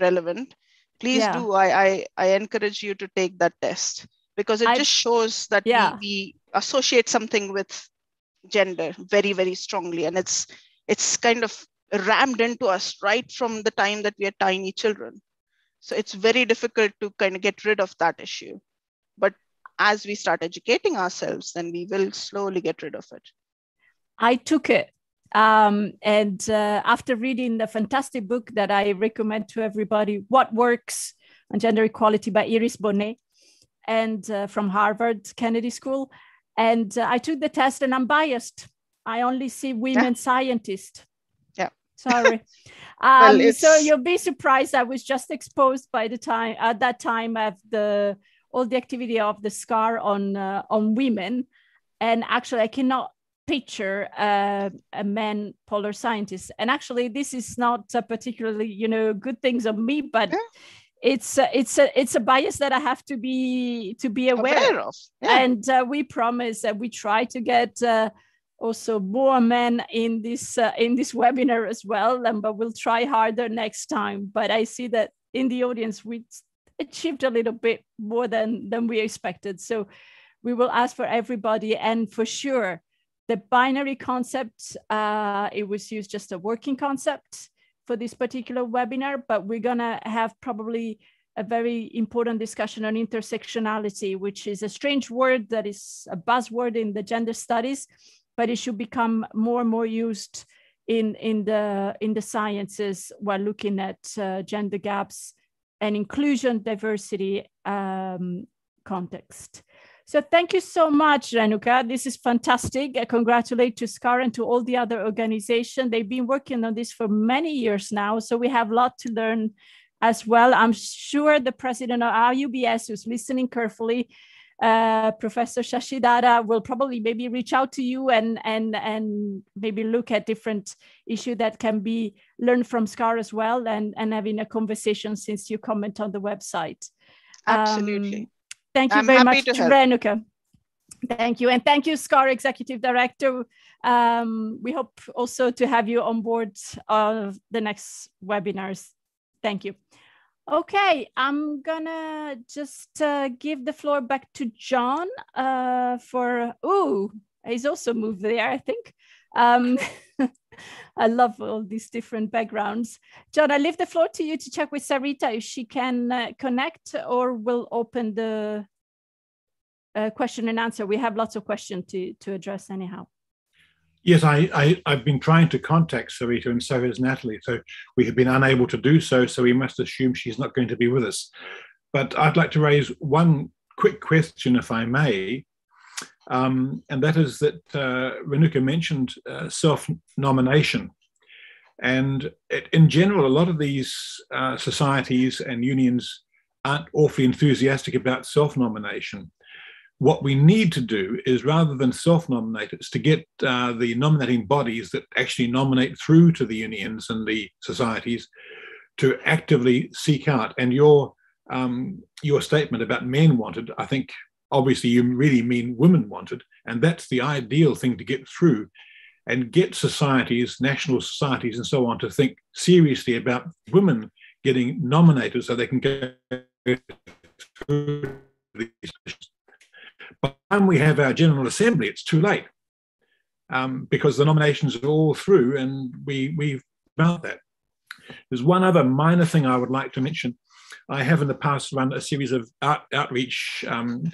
relevant. Please Yeah. do. I, I, I encourage you to take that test because it I- just shows that Yeah. we, we associate something with gender very, very strongly. And it's it's kind of rammed into us right from the time that we are tiny children. So it's very difficult to kind of get rid of that issue. But as we start educating ourselves, then we will slowly get rid of it. I took it. Um, and uh, after reading the fantastic book that I recommend to everybody, What Works on Gender Equality by Iris Bohnet and uh, from Harvard Kennedy School. And uh, I took the test and I'm biased. I only see women scientists. Yeah. Sorry. [laughs] Well, Um, so you'll be surprised. I was just exposed by the time at that time of the all the activity of the SCAR on uh, on women, and actually I cannot picture uh, a man polar scientist. And actually, this is not a particularly you know good things on me, but Yeah. It's a, it's a it's a bias that I have to be to be aware. Aware of. Yeah. And uh, we promise that we try to get. Uh, also more men in this uh, in this webinar as well and but we'll try harder next time but i see that in the audience we achieved a little bit more than than we expected so we will ask for everybody and for sure the binary concept uh, it was used just a working concept for this particular webinar but we're gonna have probably a very important discussion on intersectionality which is a strange word that is a buzzword in the gender studies but it should become more and more used in in the in the sciences while looking at uh, gender gaps and inclusion diversity um, context so thank you so much renuka this is fantastic i congratulate to SCAR and to all the other organizations they've been working on this for many years now so we have a lot to learn as well i'm sure the president of IUBS who's listening carefully uh, Professor Shashidhara will probably maybe reach out to you and and and maybe look at different issue that can be learned from SCAR as well and and having a conversation since you comment on the website. Absolutely. Um, thank you I'm very much, to. Renuka. Thank you, and thank you, SCAR Executive Director. Um, we hope also to have you on board of the next webinars. Thank you. Okay, I'm gonna just uh, give the floor back to John uh, for, ooh, he's also moved there, I think. Um, [laughs] [laughs] I love all these different backgrounds. John, I leave the floor to you to check with Sarita if she can uh, connect or we'll open the uh, question and answer. We have lots of questions to, to address anyhow. Yes, I, I, I've been trying to contact Sarita, and so has Natalie. So we have been unable to do so. So we must assume she's not going to be with us. But I'd like to raise one quick question, if I may. Um, and that is that uh, Renuka mentioned uh, self nomination. And it, in general, a lot of these uh, societies and unions aren't awfully enthusiastic about self nomination what we need to do is rather than self-nominate it's to get uh, the nominating bodies that actually nominate through to the unions and the societies to actively seek out and your um, your statement about men wanted i think obviously you really mean women wanted and that's the ideal thing to get through and get societies national societies and so on to think seriously about women getting nominated so they can go through these by the time we have our General Assembly, it's too late um, because the nominations are all through and we, we've about that. There's one other minor thing I would like to mention. I have in the past run a series of out, outreach um,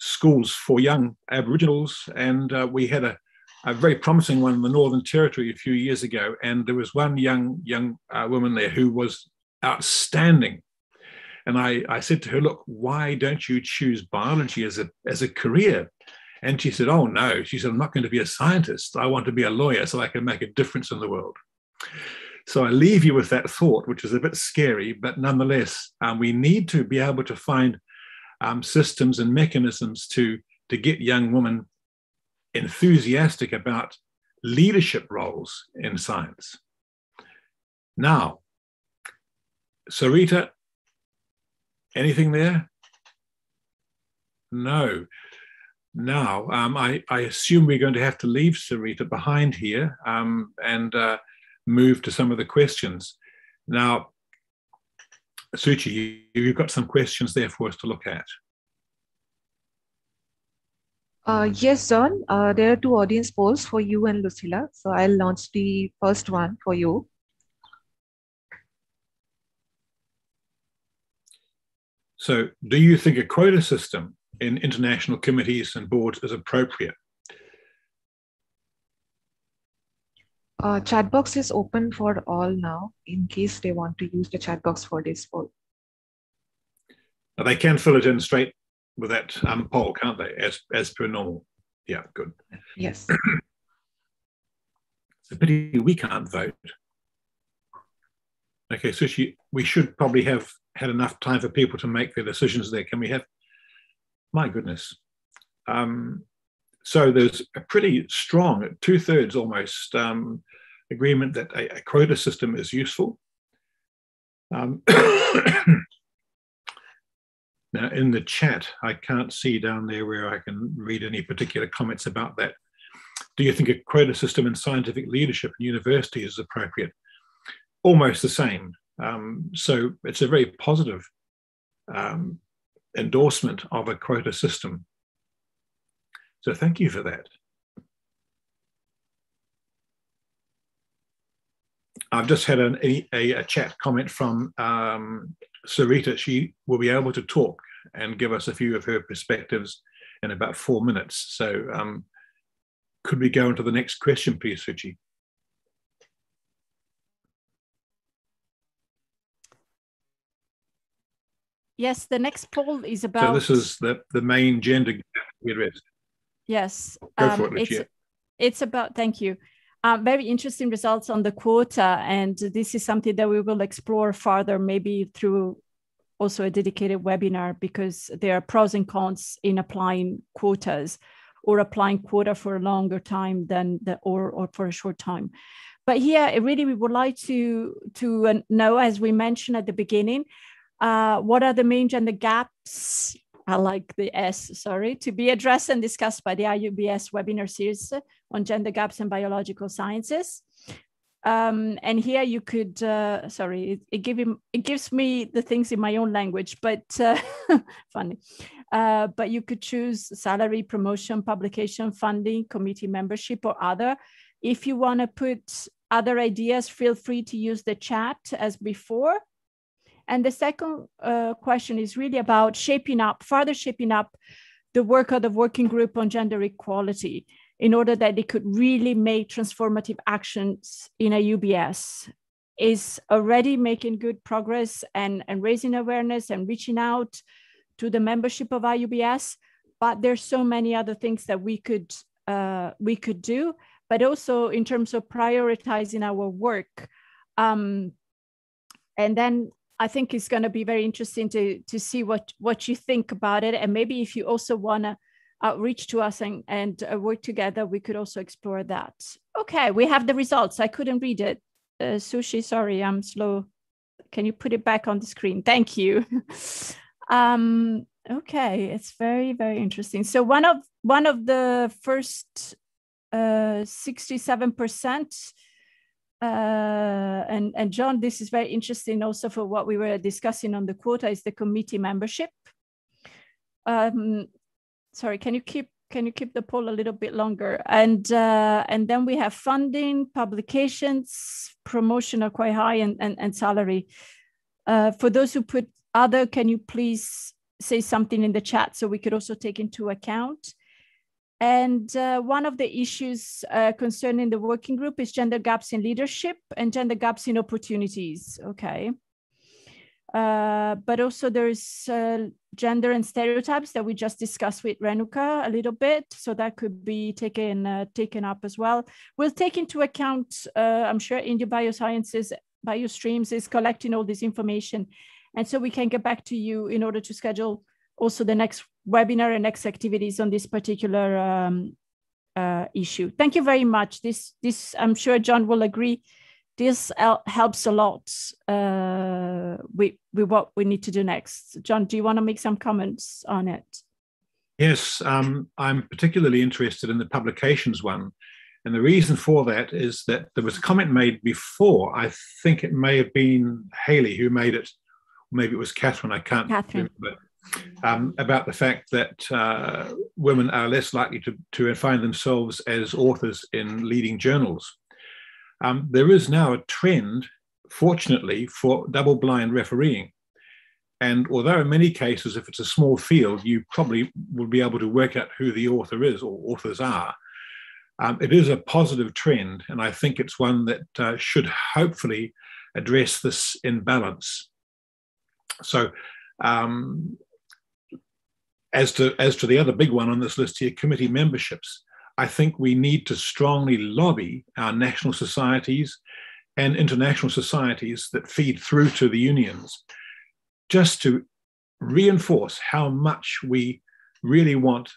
schools for young Aboriginals, and uh, we had a, a, very promising one in the Northern Territory a few years ago. And there was one young young uh, woman there who was outstanding. And I, I said to her, look, why don't you choose biology as a, as a career? And she said, Oh, no. She said, I'm not going to be a scientist. I want to be a lawyer so I can make a difference in the world. So I leave you with that thought, which is a bit scary, but nonetheless, um, we need to be able to find um, systems and mechanisms to, to get young women enthusiastic about leadership roles in science. Now, Sarita, anything there? No. Now, um, I, I, assume we're going to have to leave Sarita behind here um, and uh, move to some of the questions. Now, Suchi, you've got some questions there for us to look at. Uh, yes, John. Uh, there are two audience polls for you and Lucilla. So I'll launch the first one for you. So, do you think a quota system in international committees and boards is appropriate? Uh, chat box is open for all now in case they want to use the chat box for this poll. Now they can fill it in straight with that um, poll, can't they? As as per normal. Yeah, good. Yes. [clears throat] it's a pity we can't vote. Okay, so she, we should probably have had enough time for people to make their decisions there. Can we have? My goodness. Um, so there's a pretty strong, two thirds almost, um, agreement that a, a, quota system is useful. Um, [coughs] now, in the chat, I can't see down there where I can read any particular comments about that. Do you think a quota system in scientific leadership in university is appropriate? Almost the same. Um, so it's a very positive um, endorsement of a quota system. So thank you for that. I've just had an, a, a, chat comment from um, Sarita. She will be able to talk and give us a few of her perspectives in about four minutes. So um, could we go into the next question, please, Suchi? Yes, the next poll is about. So this is the, the main gender gap we addressed. Yes. For it, um, it's, it's about, thank you. Uh, very interesting results on the quota. And this is something that we will explore further, maybe through also a dedicated webinar, because there are pros and cons in applying quotas or applying quota for a longer time than the, or, or for a short time. But here, really, we would like to, to know, as we mentioned at the beginning, uh, what are the main gender gaps? I like the S, sorry, to be addressed and discussed by the IUBS webinar series on gender gaps in biological sciences. Um, and here you could, uh, sorry, it, it, give him, it gives me the things in my own language, but uh, [laughs] funny. Uh, but you could choose salary, promotion, publication, funding, committee membership, or other. If you want to put other ideas, feel free to use the chat as before. And the second uh, question is really about shaping up, further shaping up the work of the working group on gender equality in order that they could really make transformative actions in a UBS is already making good progress and, and raising awareness and reaching out to the membership of IUBS. But there's so many other things that we could uh, we could do, but also in terms of prioritizing our work. Um, and then I think it's going to be very interesting to to see what what you think about it, and maybe if you also want to outreach to us and and uh, work together, we could also explore that. Okay, we have the results. I couldn't read it. Uh, Suchi, sorry, I'm slow. Can you put it back on the screen? Thank you. [laughs] um, okay, it's very very interesting. So one of one of the first uh, 67 percent uh, and, and John, this is very interesting also for what we were discussing on the quota is the committee membership. Um, sorry, can you keep can you keep the poll a little bit longer? And uh, and then we have funding, publications, promotion are quite high, and and, and salary. Uh, for those who put other, can you please say something in the chat so we could also take into account? And uh, one of the issues uh, concerning the working group is gender gaps in leadership and gender gaps in opportunities. Okay. uh, but also there's uh, gender and stereotypes that we just discussed with Renuka a little bit. So that could be taken uh, taken up as well. We'll take into account, uh, I'm sure India Biosciences, Biostreams is collecting all this information. And so we can get back to you in order to schedule also the next webinar and next activities on this particular um, uh, issue. Thank you very much. This, this I'm sure John will agree, this helps a lot uh, with, with what we need to do next. John, do you want to make some comments on it? Yes, um, I'm particularly interested in the publications one. And the reason for that is that there was a comment made before. I think it may have been Hayley who made it, maybe it was Catherine, I can't Catherine. remember, um, about the fact that uh, women are less likely to, to find themselves as authors in leading journals. Um, there is now a trend, fortunately, for double blind refereeing. And although in many cases, if it's a small field, you probably will be able to work out who the author is or authors are, um, it is a positive trend. And I think it's one that uh, should hopefully address this imbalance. So, um, as to as to the other big one on this list here, committee memberships. I think we need to strongly lobby our national societies and international societies that feed through to the unions just to reinforce how much we really want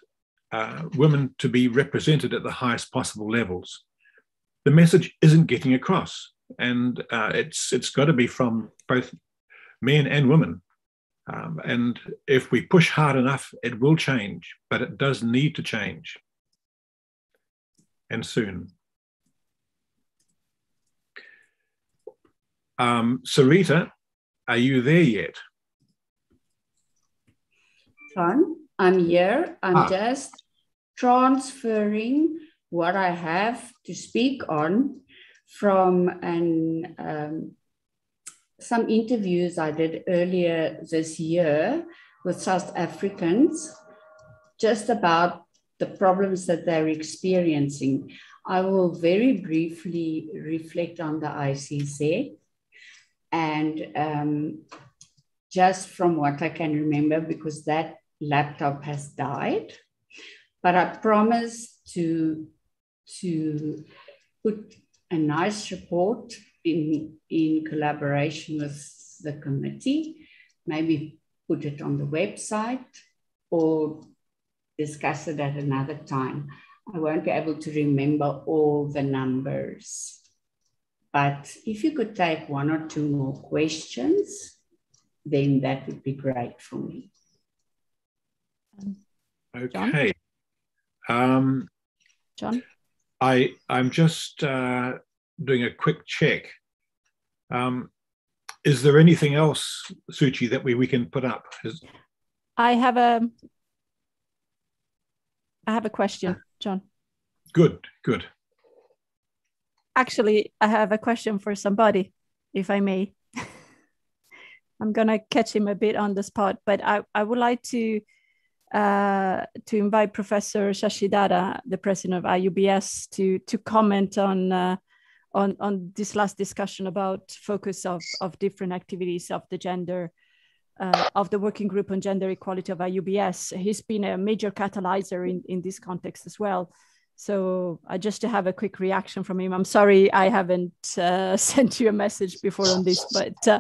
uh, women to be represented at the highest possible levels. The message isn't getting across, and uh, it's it's got to be from both men and women. Um, and if we push hard enough, it will change, but it does need to change and soon. Um, Sarita, are you there yet? John, I'm here. I'm Ah. just transferring what I have to speak on from an um, some interviews I did earlier this year with South Africans just about the problems that they're experiencing. I will very briefly reflect on the ICC and um, just from what I can remember, because that laptop has died. But I promise to, to put a nice report in, in collaboration with the committee, maybe put it on the website or discuss it at another time. I won't be able to remember all the numbers. But if you could take one or two more questions, then that would be great for me. Okay. Um, John? I I'm just uh, doing a quick check. Um, is there anything else, Suchi, that we, we can put up? Is, I have a I have a question, John. good, good. Actually, I have a question for somebody, if I may. [laughs] I'm gonna catch him a bit on the spot, but I, I would like to uh, to invite Professor Shashidhara, the president of IUBS, to to comment on uh, on on this last discussion about focus of of different activities of the gender uh, of the working group on gender equality of IUBS. He's been a major catalyzer in in this context as well. So uh, just to have a quick reaction from him. I'm sorry I haven't uh, [laughs] sent you a message before on this, but uh,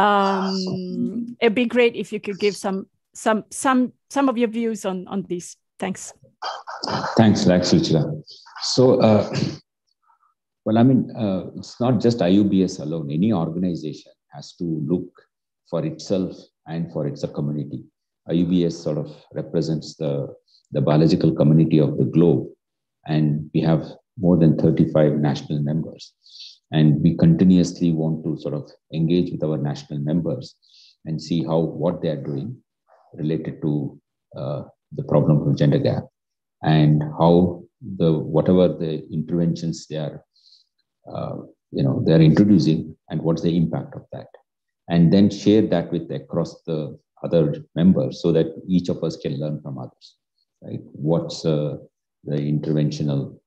um, it'd be great if you could give some some some some of your views on on this. Thanks. Thanks, Lex. So, uh, well, I mean, uh, it's not just IUBS alone. Any organization has to look for itself and for its community. IUBS sort of represents the, the biological community of the globe, and we have more than 35 national members. And we continuously want to sort of engage with our national members and see how what they are doing related to uh, the problem of gender gap and how the whatever the interventions they are you know they're introducing and what's the impact of that and then share that with across the other members so that each of us can learn from others right what's uh, the interventional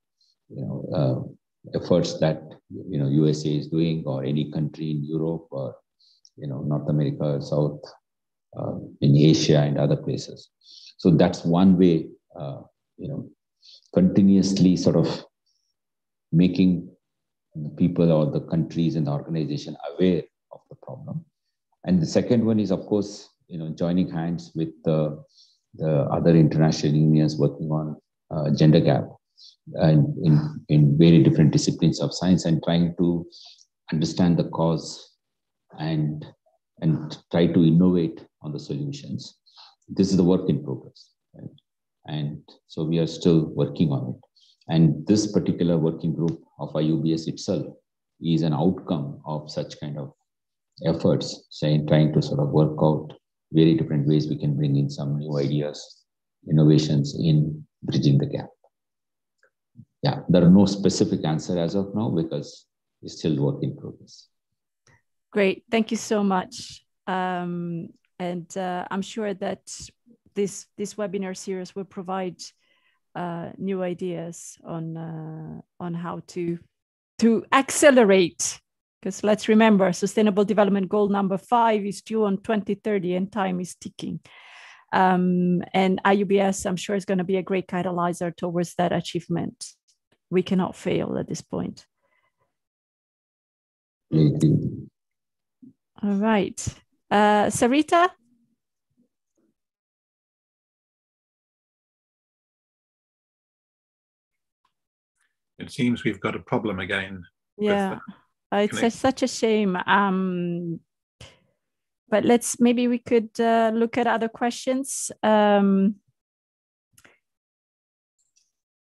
you know uh, efforts that you know usa is doing or any country in europe or you know, North America, South, uh, in Asia and other places. So that's one way, uh, you know, continuously sort of making the people or the countries and the organization aware of the problem. And the second one is, of course, you know, joining hands with the, the other international unions working on uh, gender gap and in, in very different disciplines of science and trying to understand the cause and, and try to innovate on the solutions. This is the work in progress. Right? And so we are still working on it. And this particular working group of IUBS itself is an outcome of such kind of efforts, saying trying to sort of work out very different ways we can bring in some new ideas, innovations in bridging the gap. Yeah, there are no specific answer as of now because it's still work in progress. Great, thank you so much. Um, and uh, I'm sure that this this webinar series will provide uh, new ideas on uh, on how to to accelerate. Because let's remember sustainable development goal number five is due on 2030 and time is ticking. Um, and iubs i'm sure is going to be a great catalyzer towards that achievement. We cannot fail at this point. All right. Uh, sarita it seems we've got a problem again. Yeah, uh, it's a, such a shame. Um, but let's maybe we could uh, look at other questions. Um,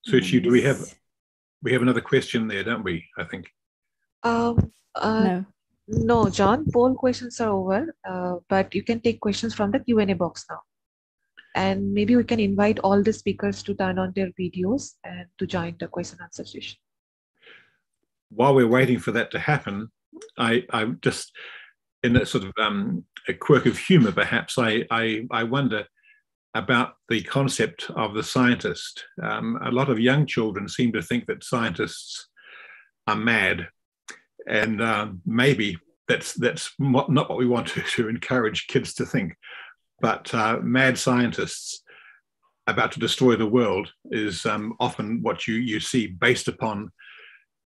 Suchi, do we have we have another question there, don't we? I think. Um, uh, no. No, John. Poll questions are over, uh, but you can take questions from the Q and A box now and maybe we can invite all the speakers to turn on their videos and to join the question answer session. While we're waiting for that to happen, I, I'm just in a sort of um, a quirk of humor, perhaps. I, I, I wonder about the concept of the scientist. Um, a lot of young children seem to think that scientists are mad, and um, maybe that's that's not what we want to, to encourage kids to think but uh, mad scientists about to destroy the world is um, often what you, you see based upon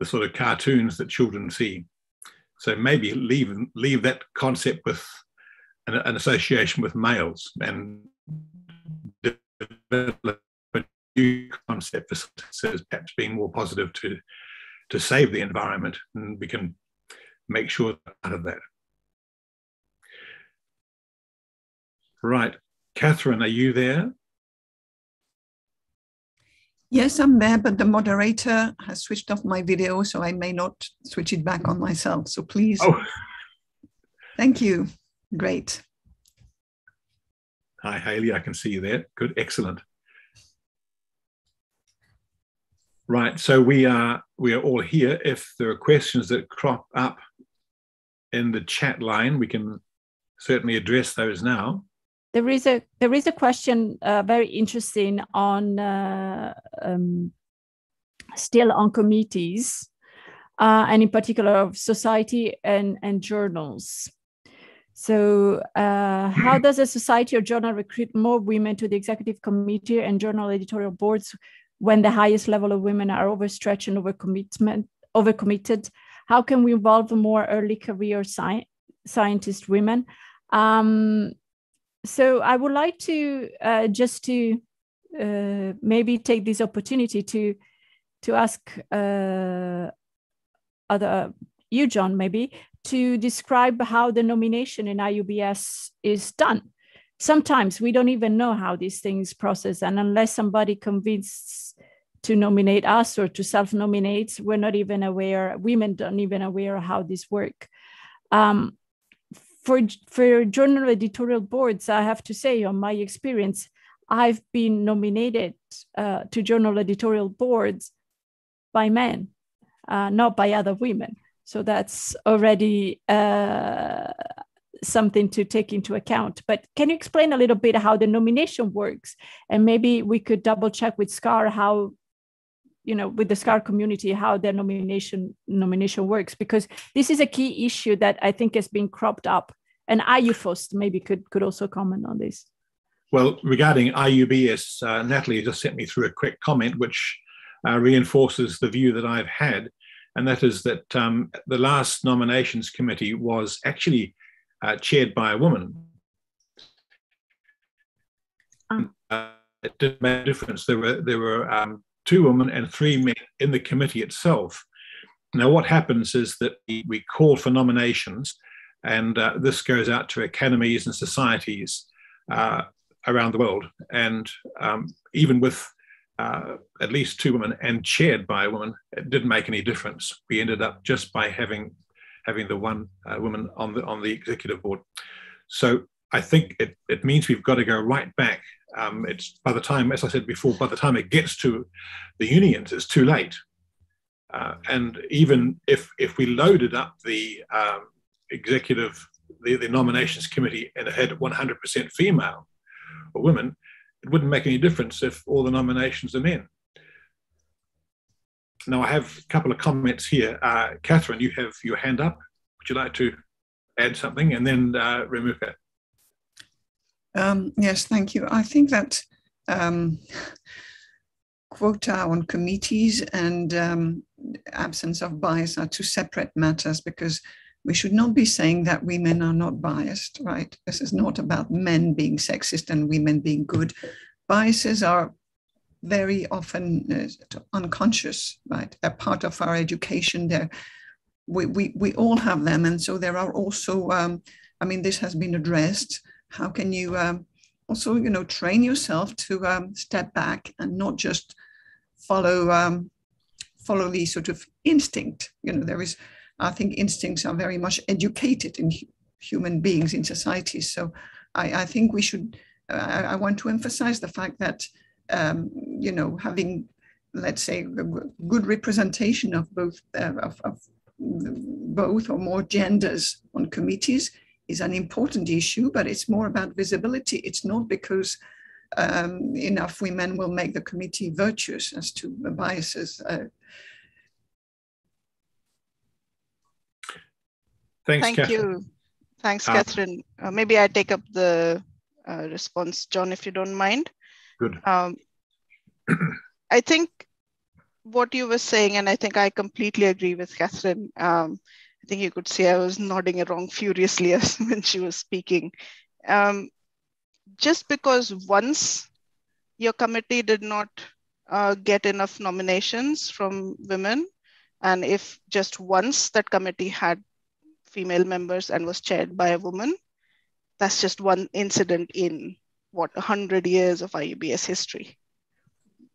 the sort of cartoons that children see. So maybe leave, leave that concept with an, an association with males and develop a new concept for perhaps being more positive to, to save the environment. And we can make sure out of that. Right. Catherine, are you there? Yes, I'm there, but the moderator has switched off my video, so I may not switch it back on myself. So please. Oh. [laughs] Thank you. Great. Hi, Hayley. I can see you there. Good. Excellent. Right. So we are we are all here. If there are questions that crop up in the chat line, we can certainly address those now there is a there is a question uh, very interesting on uh, um, still on committees uh, and in particular of society and and journals. So uh, how does a society or journal recruit more women to the executive committee and journal editorial boards when the highest level of women are overstretched and overcommitment overcommitted? How can we involve more early career sci- scientist women? Um, so I would like to uh, just to uh, maybe take this opportunity to to ask uh, other you, John, maybe to describe how the nomination in IUBS is done. Sometimes we don't even know how these things process, and unless somebody convinces to nominate us or to self-nominate, we're not even aware. Women don't even aware how this work. Um, for for journal editorial boards, I have to say, on my experience, I've been nominated uh, to journal editorial boards by men, uh, not by other women. So that's already uh, something to take into account. But can you explain a little bit how the nomination works, and maybe we could double check with SCAR how you know with the SCAR community how their nomination nomination works because this is a key issue that i think has been cropped up And IUFOST maybe could could also comment on this. Well, regarding IUBS, uh, Natalie just sent me through a quick comment which uh, reinforces the view that I've had, and that is that um, the last nominations committee was actually uh, chaired by a woman. Um. it didn't make a difference. There were there were um, two women and three men in the committee itself. Now, what happens is that we call for nominations, and uh, this goes out to academies and societies uh, around the world. And um, even with uh, at least two women and chaired by a woman, it didn't make any difference. We ended up just by having having the one uh, woman on the on the executive board. So I think it, it means we've got to go right back. Um, it's by the time, as I said before, by the time it gets to the unions, it's too late. Uh, and even if if we loaded up the um, executive, the, the nominations committee and had 100% female or women, it wouldn't make any difference if all the nominations are men. Now I have a couple of comments here. Uh, Catherine, you have your hand up. Would you like to add something? And then uh, Renuka. Um, yes, thank you. I think that um, quota on committees and um, absence of bias are two separate matters because we should not be saying that women are not biased, right? This is not about men being sexist and women being good. Biases are very often uh, unconscious, right? They're part of our education. There, we, we, we all have them. And so there are also, um, I mean, this has been addressed. How can you um, also, you know, train yourself to um, step back and not just follow um, follow the sort of instinct. You know, there is, I think instincts are very much educated in human beings in societies. So I, I think we should, uh, I want to emphasize the fact that, um, you know, having, let's say, good representation of both, uh, of, of both or more genders on committees is an important issue, but it's more about visibility. It's not because um, enough women will make the committee virtuous as to biases. Uh, Thanks, Thank Catherine. you. Thanks, Uh, Catherine. Uh, maybe I take up the uh, response, John, if you don't mind. Good. Um, I think what you were saying, and I think I completely agree with Catherine. Um, I think you could see I was nodding along furiously [laughs] as when she was speaking. Um, just because once your committee did not uh, get enough nominations from women, and if just once that committee had female members and was chaired by a woman, that's just one incident in what 100 years of IUBS history.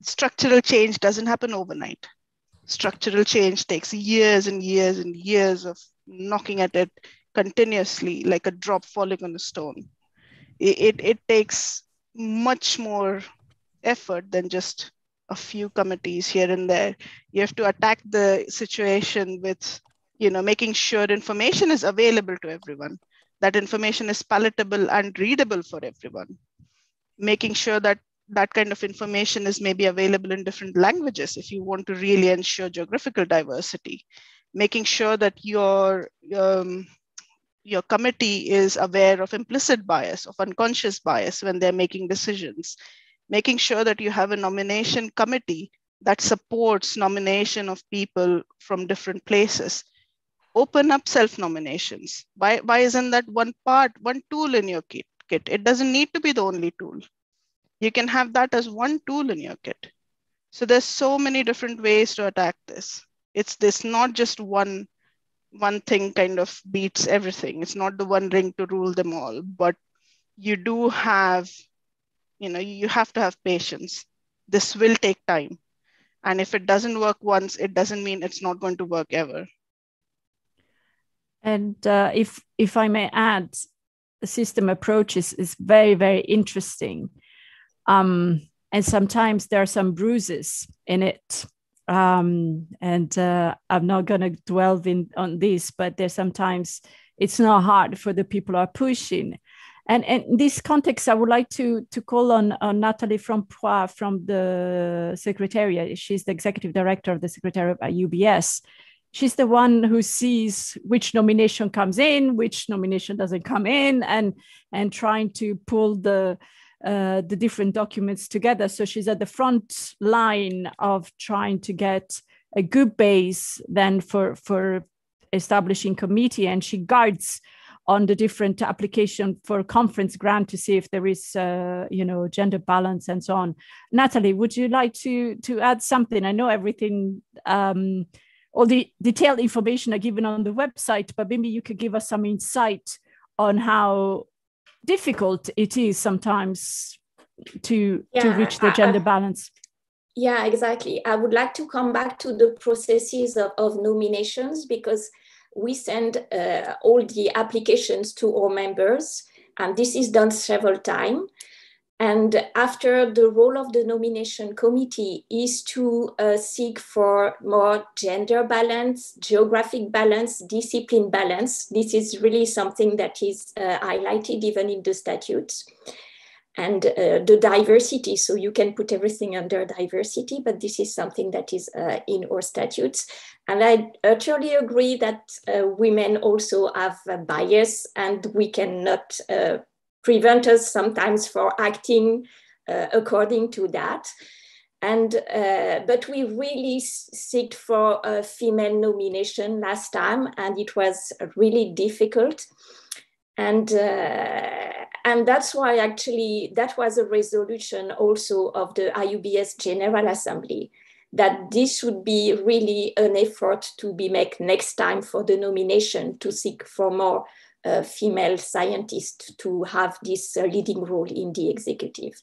Structural change doesn't happen overnight. Structural change takes years and years and years of knocking at it continuously, like a drop falling on a stone it, it, it takes much more effort than just a few committees here and there. You have to attack the situation with, you know, making sure information is available to everyone, that information is palatable and readable for everyone, making sure that that kind of information is maybe available in different languages if you want to really ensure geographical diversity, making sure that your um, your committee is aware of implicit bias, of unconscious bias when they're making decisions, making sure that you have a nomination committee that supports nomination of people from different places. Open up self-nominations. Why, why isn't that one part, one tool in your kit? It doesn't need to be the only tool. You can have that as one tool in your kit. So there's so many different ways to attack this. It's this not just one one thing kind of beats everything. It's not the one ring to rule them all, but you do have, you know, you have to have patience. This will take time. And if it doesn't work once, it doesn't mean it's not going to work ever. And uh, if if I may add, the system approach is, is very, very interesting. Um, and sometimes there are some bruises in it um, and uh, I'm not going to dwell in on this, but there's sometimes it's not hard for the people who are pushing. And, and in this context, I would like to, to call on, on Natalie Francois from the Secretariat. She's the executive director of the Secretariat at IUBS. she's the one who sees which nomination comes in, which nomination doesn't come in, and and trying to pull the uh, the different documents together. So she's at the front line of trying to get a good base then for for establishing committee, and she guards on the different application for conference grant to see if there is uh, you know gender balance and so on. Natalie would you like to to add something? I know everything um, all the detailed information are given on the website but maybe you could give us some insight on how difficult it is sometimes to yeah, to reach the gender I, balance yeah exactly i would like to come back to the processes of, of nominations because we send uh, all the applications to our members, and this is done several times. And after the role of the nomination committee is to uh, seek for more gender balance, geographic balance, discipline balance. This is really something that is uh, highlighted even in the statutes and uh, the diversity. So you can put everything under diversity, but this is something that is uh, in our statutes. And I utterly agree that uh, women also have a bias and we cannot uh, prevent us sometimes for acting uh, according to that. And uh, but we really seeked for a female nomination last time, and it was really difficult and uh, and that's why actually that was a resolution also of the IUBS General Assembly that this should be really an effort to be made next time for the nomination to seek for more uh, female scientists to have this uh, leading role in the executive.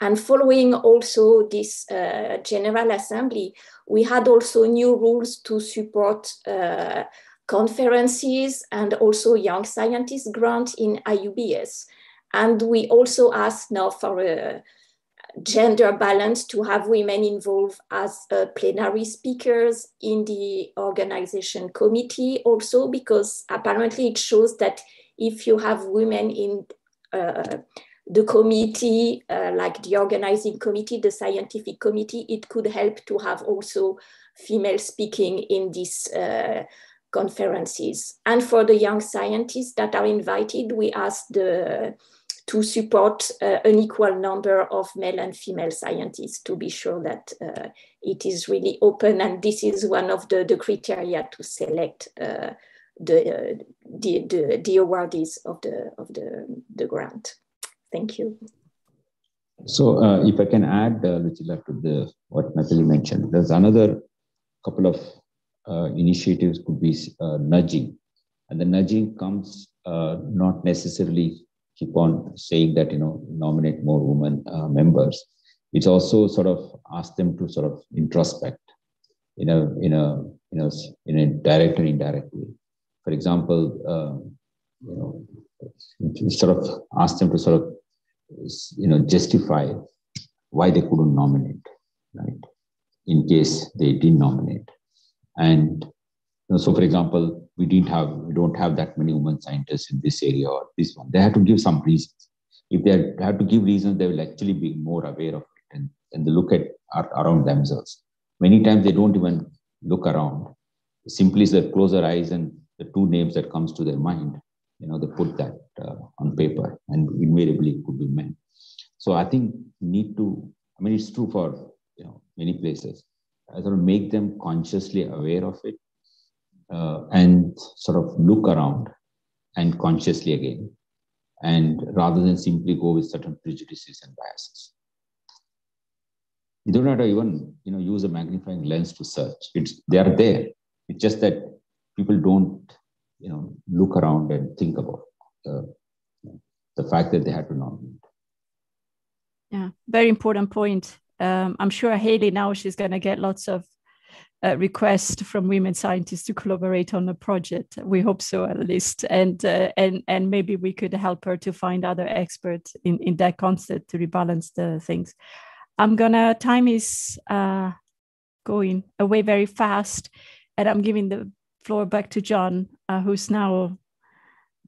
And following also this uh, General Assembly, we had also new rules to support uh, conferences and also young scientist grant in IUBS. And we also ask now for a gender balance to have women involved as uh, plenary speakers in the organization committee also because apparently it shows that if you have women in uh, the committee, uh, like the organizing committee, the scientific committee, it could help to have also female speaking in these uh, conferences. And for the young scientists that are invited, we ask the, to support uh, an equal number of male and female scientists to be sure that uh, it is really open. And this is one of the, the criteria to select uh, the, the, the, the awardees of the, of the, the grant. Thank you. So uh, if I can add, uh, Lucilla, to the, what Natalie mentioned, there's another couple of uh, initiatives could be uh, nudging. And the nudging comes not necessarily keep on saying that, you know, nominate more women members. It's also sort of ask them to sort of introspect in a, in a, you know, in a direct and indirect way. For example, um, you know, sort of ask them to sort of, you know, justify why they couldn't nominate, right? In case they didn't nominate. And you know, so, for example, we didn't have, we don't have that many women scientists in this area or this one. They have to give some reasons. If they have to give reasons, they will actually be more aware of it and, and they look at around themselves. Many times they don't even look around. Simply they close their eyes and the two names that comes to their mind, you know, they put that uh, on paper and invariably it could be men. So I think need to, I mean, it's true for, you know, many places I sort of make them consciously aware of it uh, and sort of look around and consciously again and rather than simply go with certain prejudices and biases. You don't have to even you know use a magnifying lens to search. It's they are there. It's just that people don't you know look around and think about the, the fact that they had to nominate yeah very important point. Um, I'm sure Hayley now she's going to get lots of uh, requests from women scientists to collaborate on a project. We hope so at least, and uh, and and maybe we could help her to find other experts in in that concept to rebalance the things. I'm gonna time is uh, going away very fast, and I'm giving the floor back to John, uh, who's now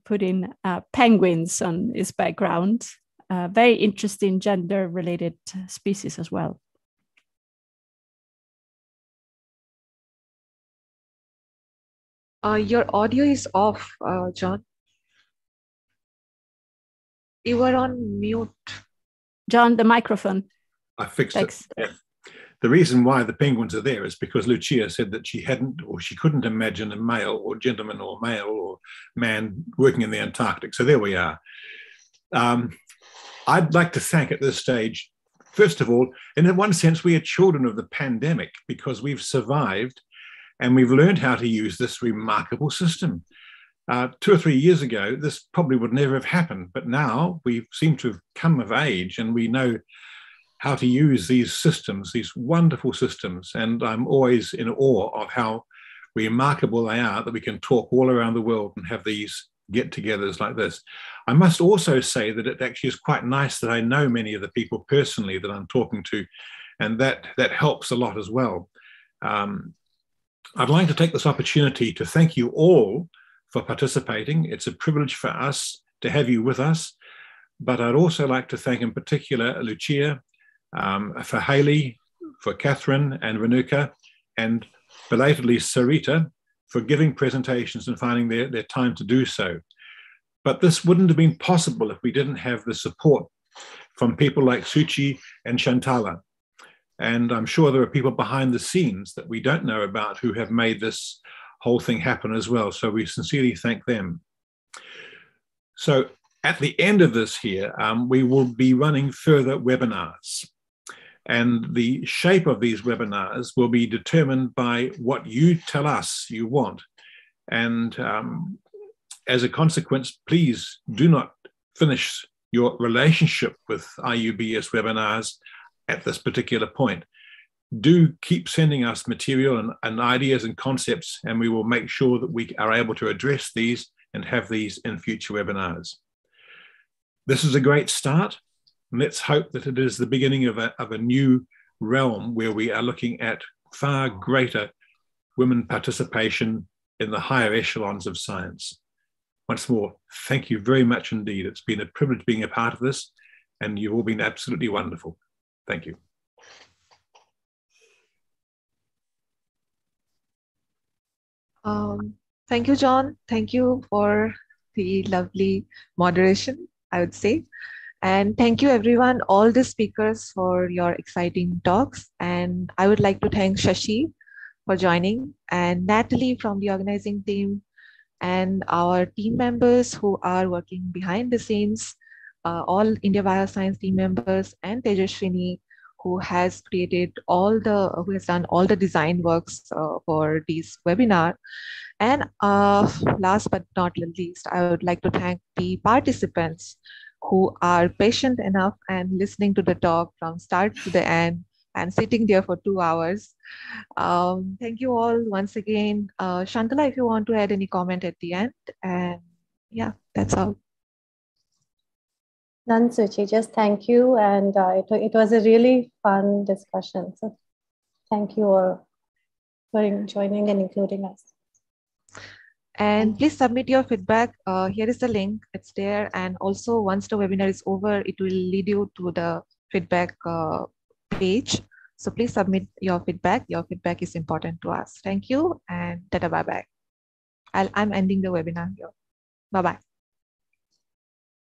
putting uh, penguins on his background uh, very interesting gender related species as well. Uh, your audio is off, uh, John. You were on mute. John, the microphone. I fixed Thanks. it. Yeah. The reason why the penguins are there is because Lucia said that she hadn't or she couldn't imagine a male or gentleman or male or man working in the Antarctic. So there we are. Um, I'd like to thank at this stage, first of all, and in one sense, we are children of the pandemic because we've survived and we've learned how to use this remarkable system. Uh, two or three years ago, this probably would never have happened, but now we seem to have come of age and we know how to use these systems, these wonderful systems. And I'm always in awe of how remarkable they are that we can talk all around the world and have these get togethers like this. I must also say that it actually is quite nice that I know many of the people personally that I'm talking to, and that, that helps a lot as well. Um, I'd like to take this opportunity to thank you all for participating. It's a privilege for us to have you with us. But I'd also like to thank in particular Lucia um, for Hayley, for Catherine and Renuka, and belatedly Sarita for giving presentations and finding their, their time to do so. But this wouldn't have been possible if we didn't have the support from people like Suchi and Shantala. And I'm sure there are people behind the scenes that we don't know about who have made this whole thing happen as well. So we sincerely thank them. So at the end of this here, um, we will be running further webinars. And the shape of these webinars will be determined by what you tell us you want. And um, as a consequence, please do not finish your relationship with IUBS webinars at this particular point. Do keep sending us material and, and ideas and concepts, and we will make sure that we are able to address these and have these in future webinars. This is a great start. Let's hope that it is the beginning of a, of a new realm where we are looking at far greater women participation in the higher echelons of science. Once more, thank you very much indeed. It's been a privilege being a part of this, and you've all been absolutely wonderful. Thank you. Um, thank you, John. Thank you for the lovely moderation, I would say. And thank you, everyone, all the speakers for your exciting talks. And I would like to thank Shashi for joining and Natalie from the organizing team and our team members who are working behind the scenes, uh, all IndiaBioscience team members and Tejaswini who has created all the, who has done all the design works uh, for this webinar. And uh, last but not least, I would like to thank the participants who are patient enough and listening to the talk from start to the end and sitting there for two hours. Um, thank you all once again. Uh, Shantala, if you want to add any comment at the end. And yeah, that's all. None. Just thank you. And uh, it, it was a really fun discussion. So thank you all for joining and including us. And please submit your feedback. Uh, here is the link. It's there. And also, once the webinar is over, it will lead you to the feedback uh, page. So please submit your feedback. Your feedback is important to us. Thank you and tada bye bye. i I'm ending the webinar here. Bye bye.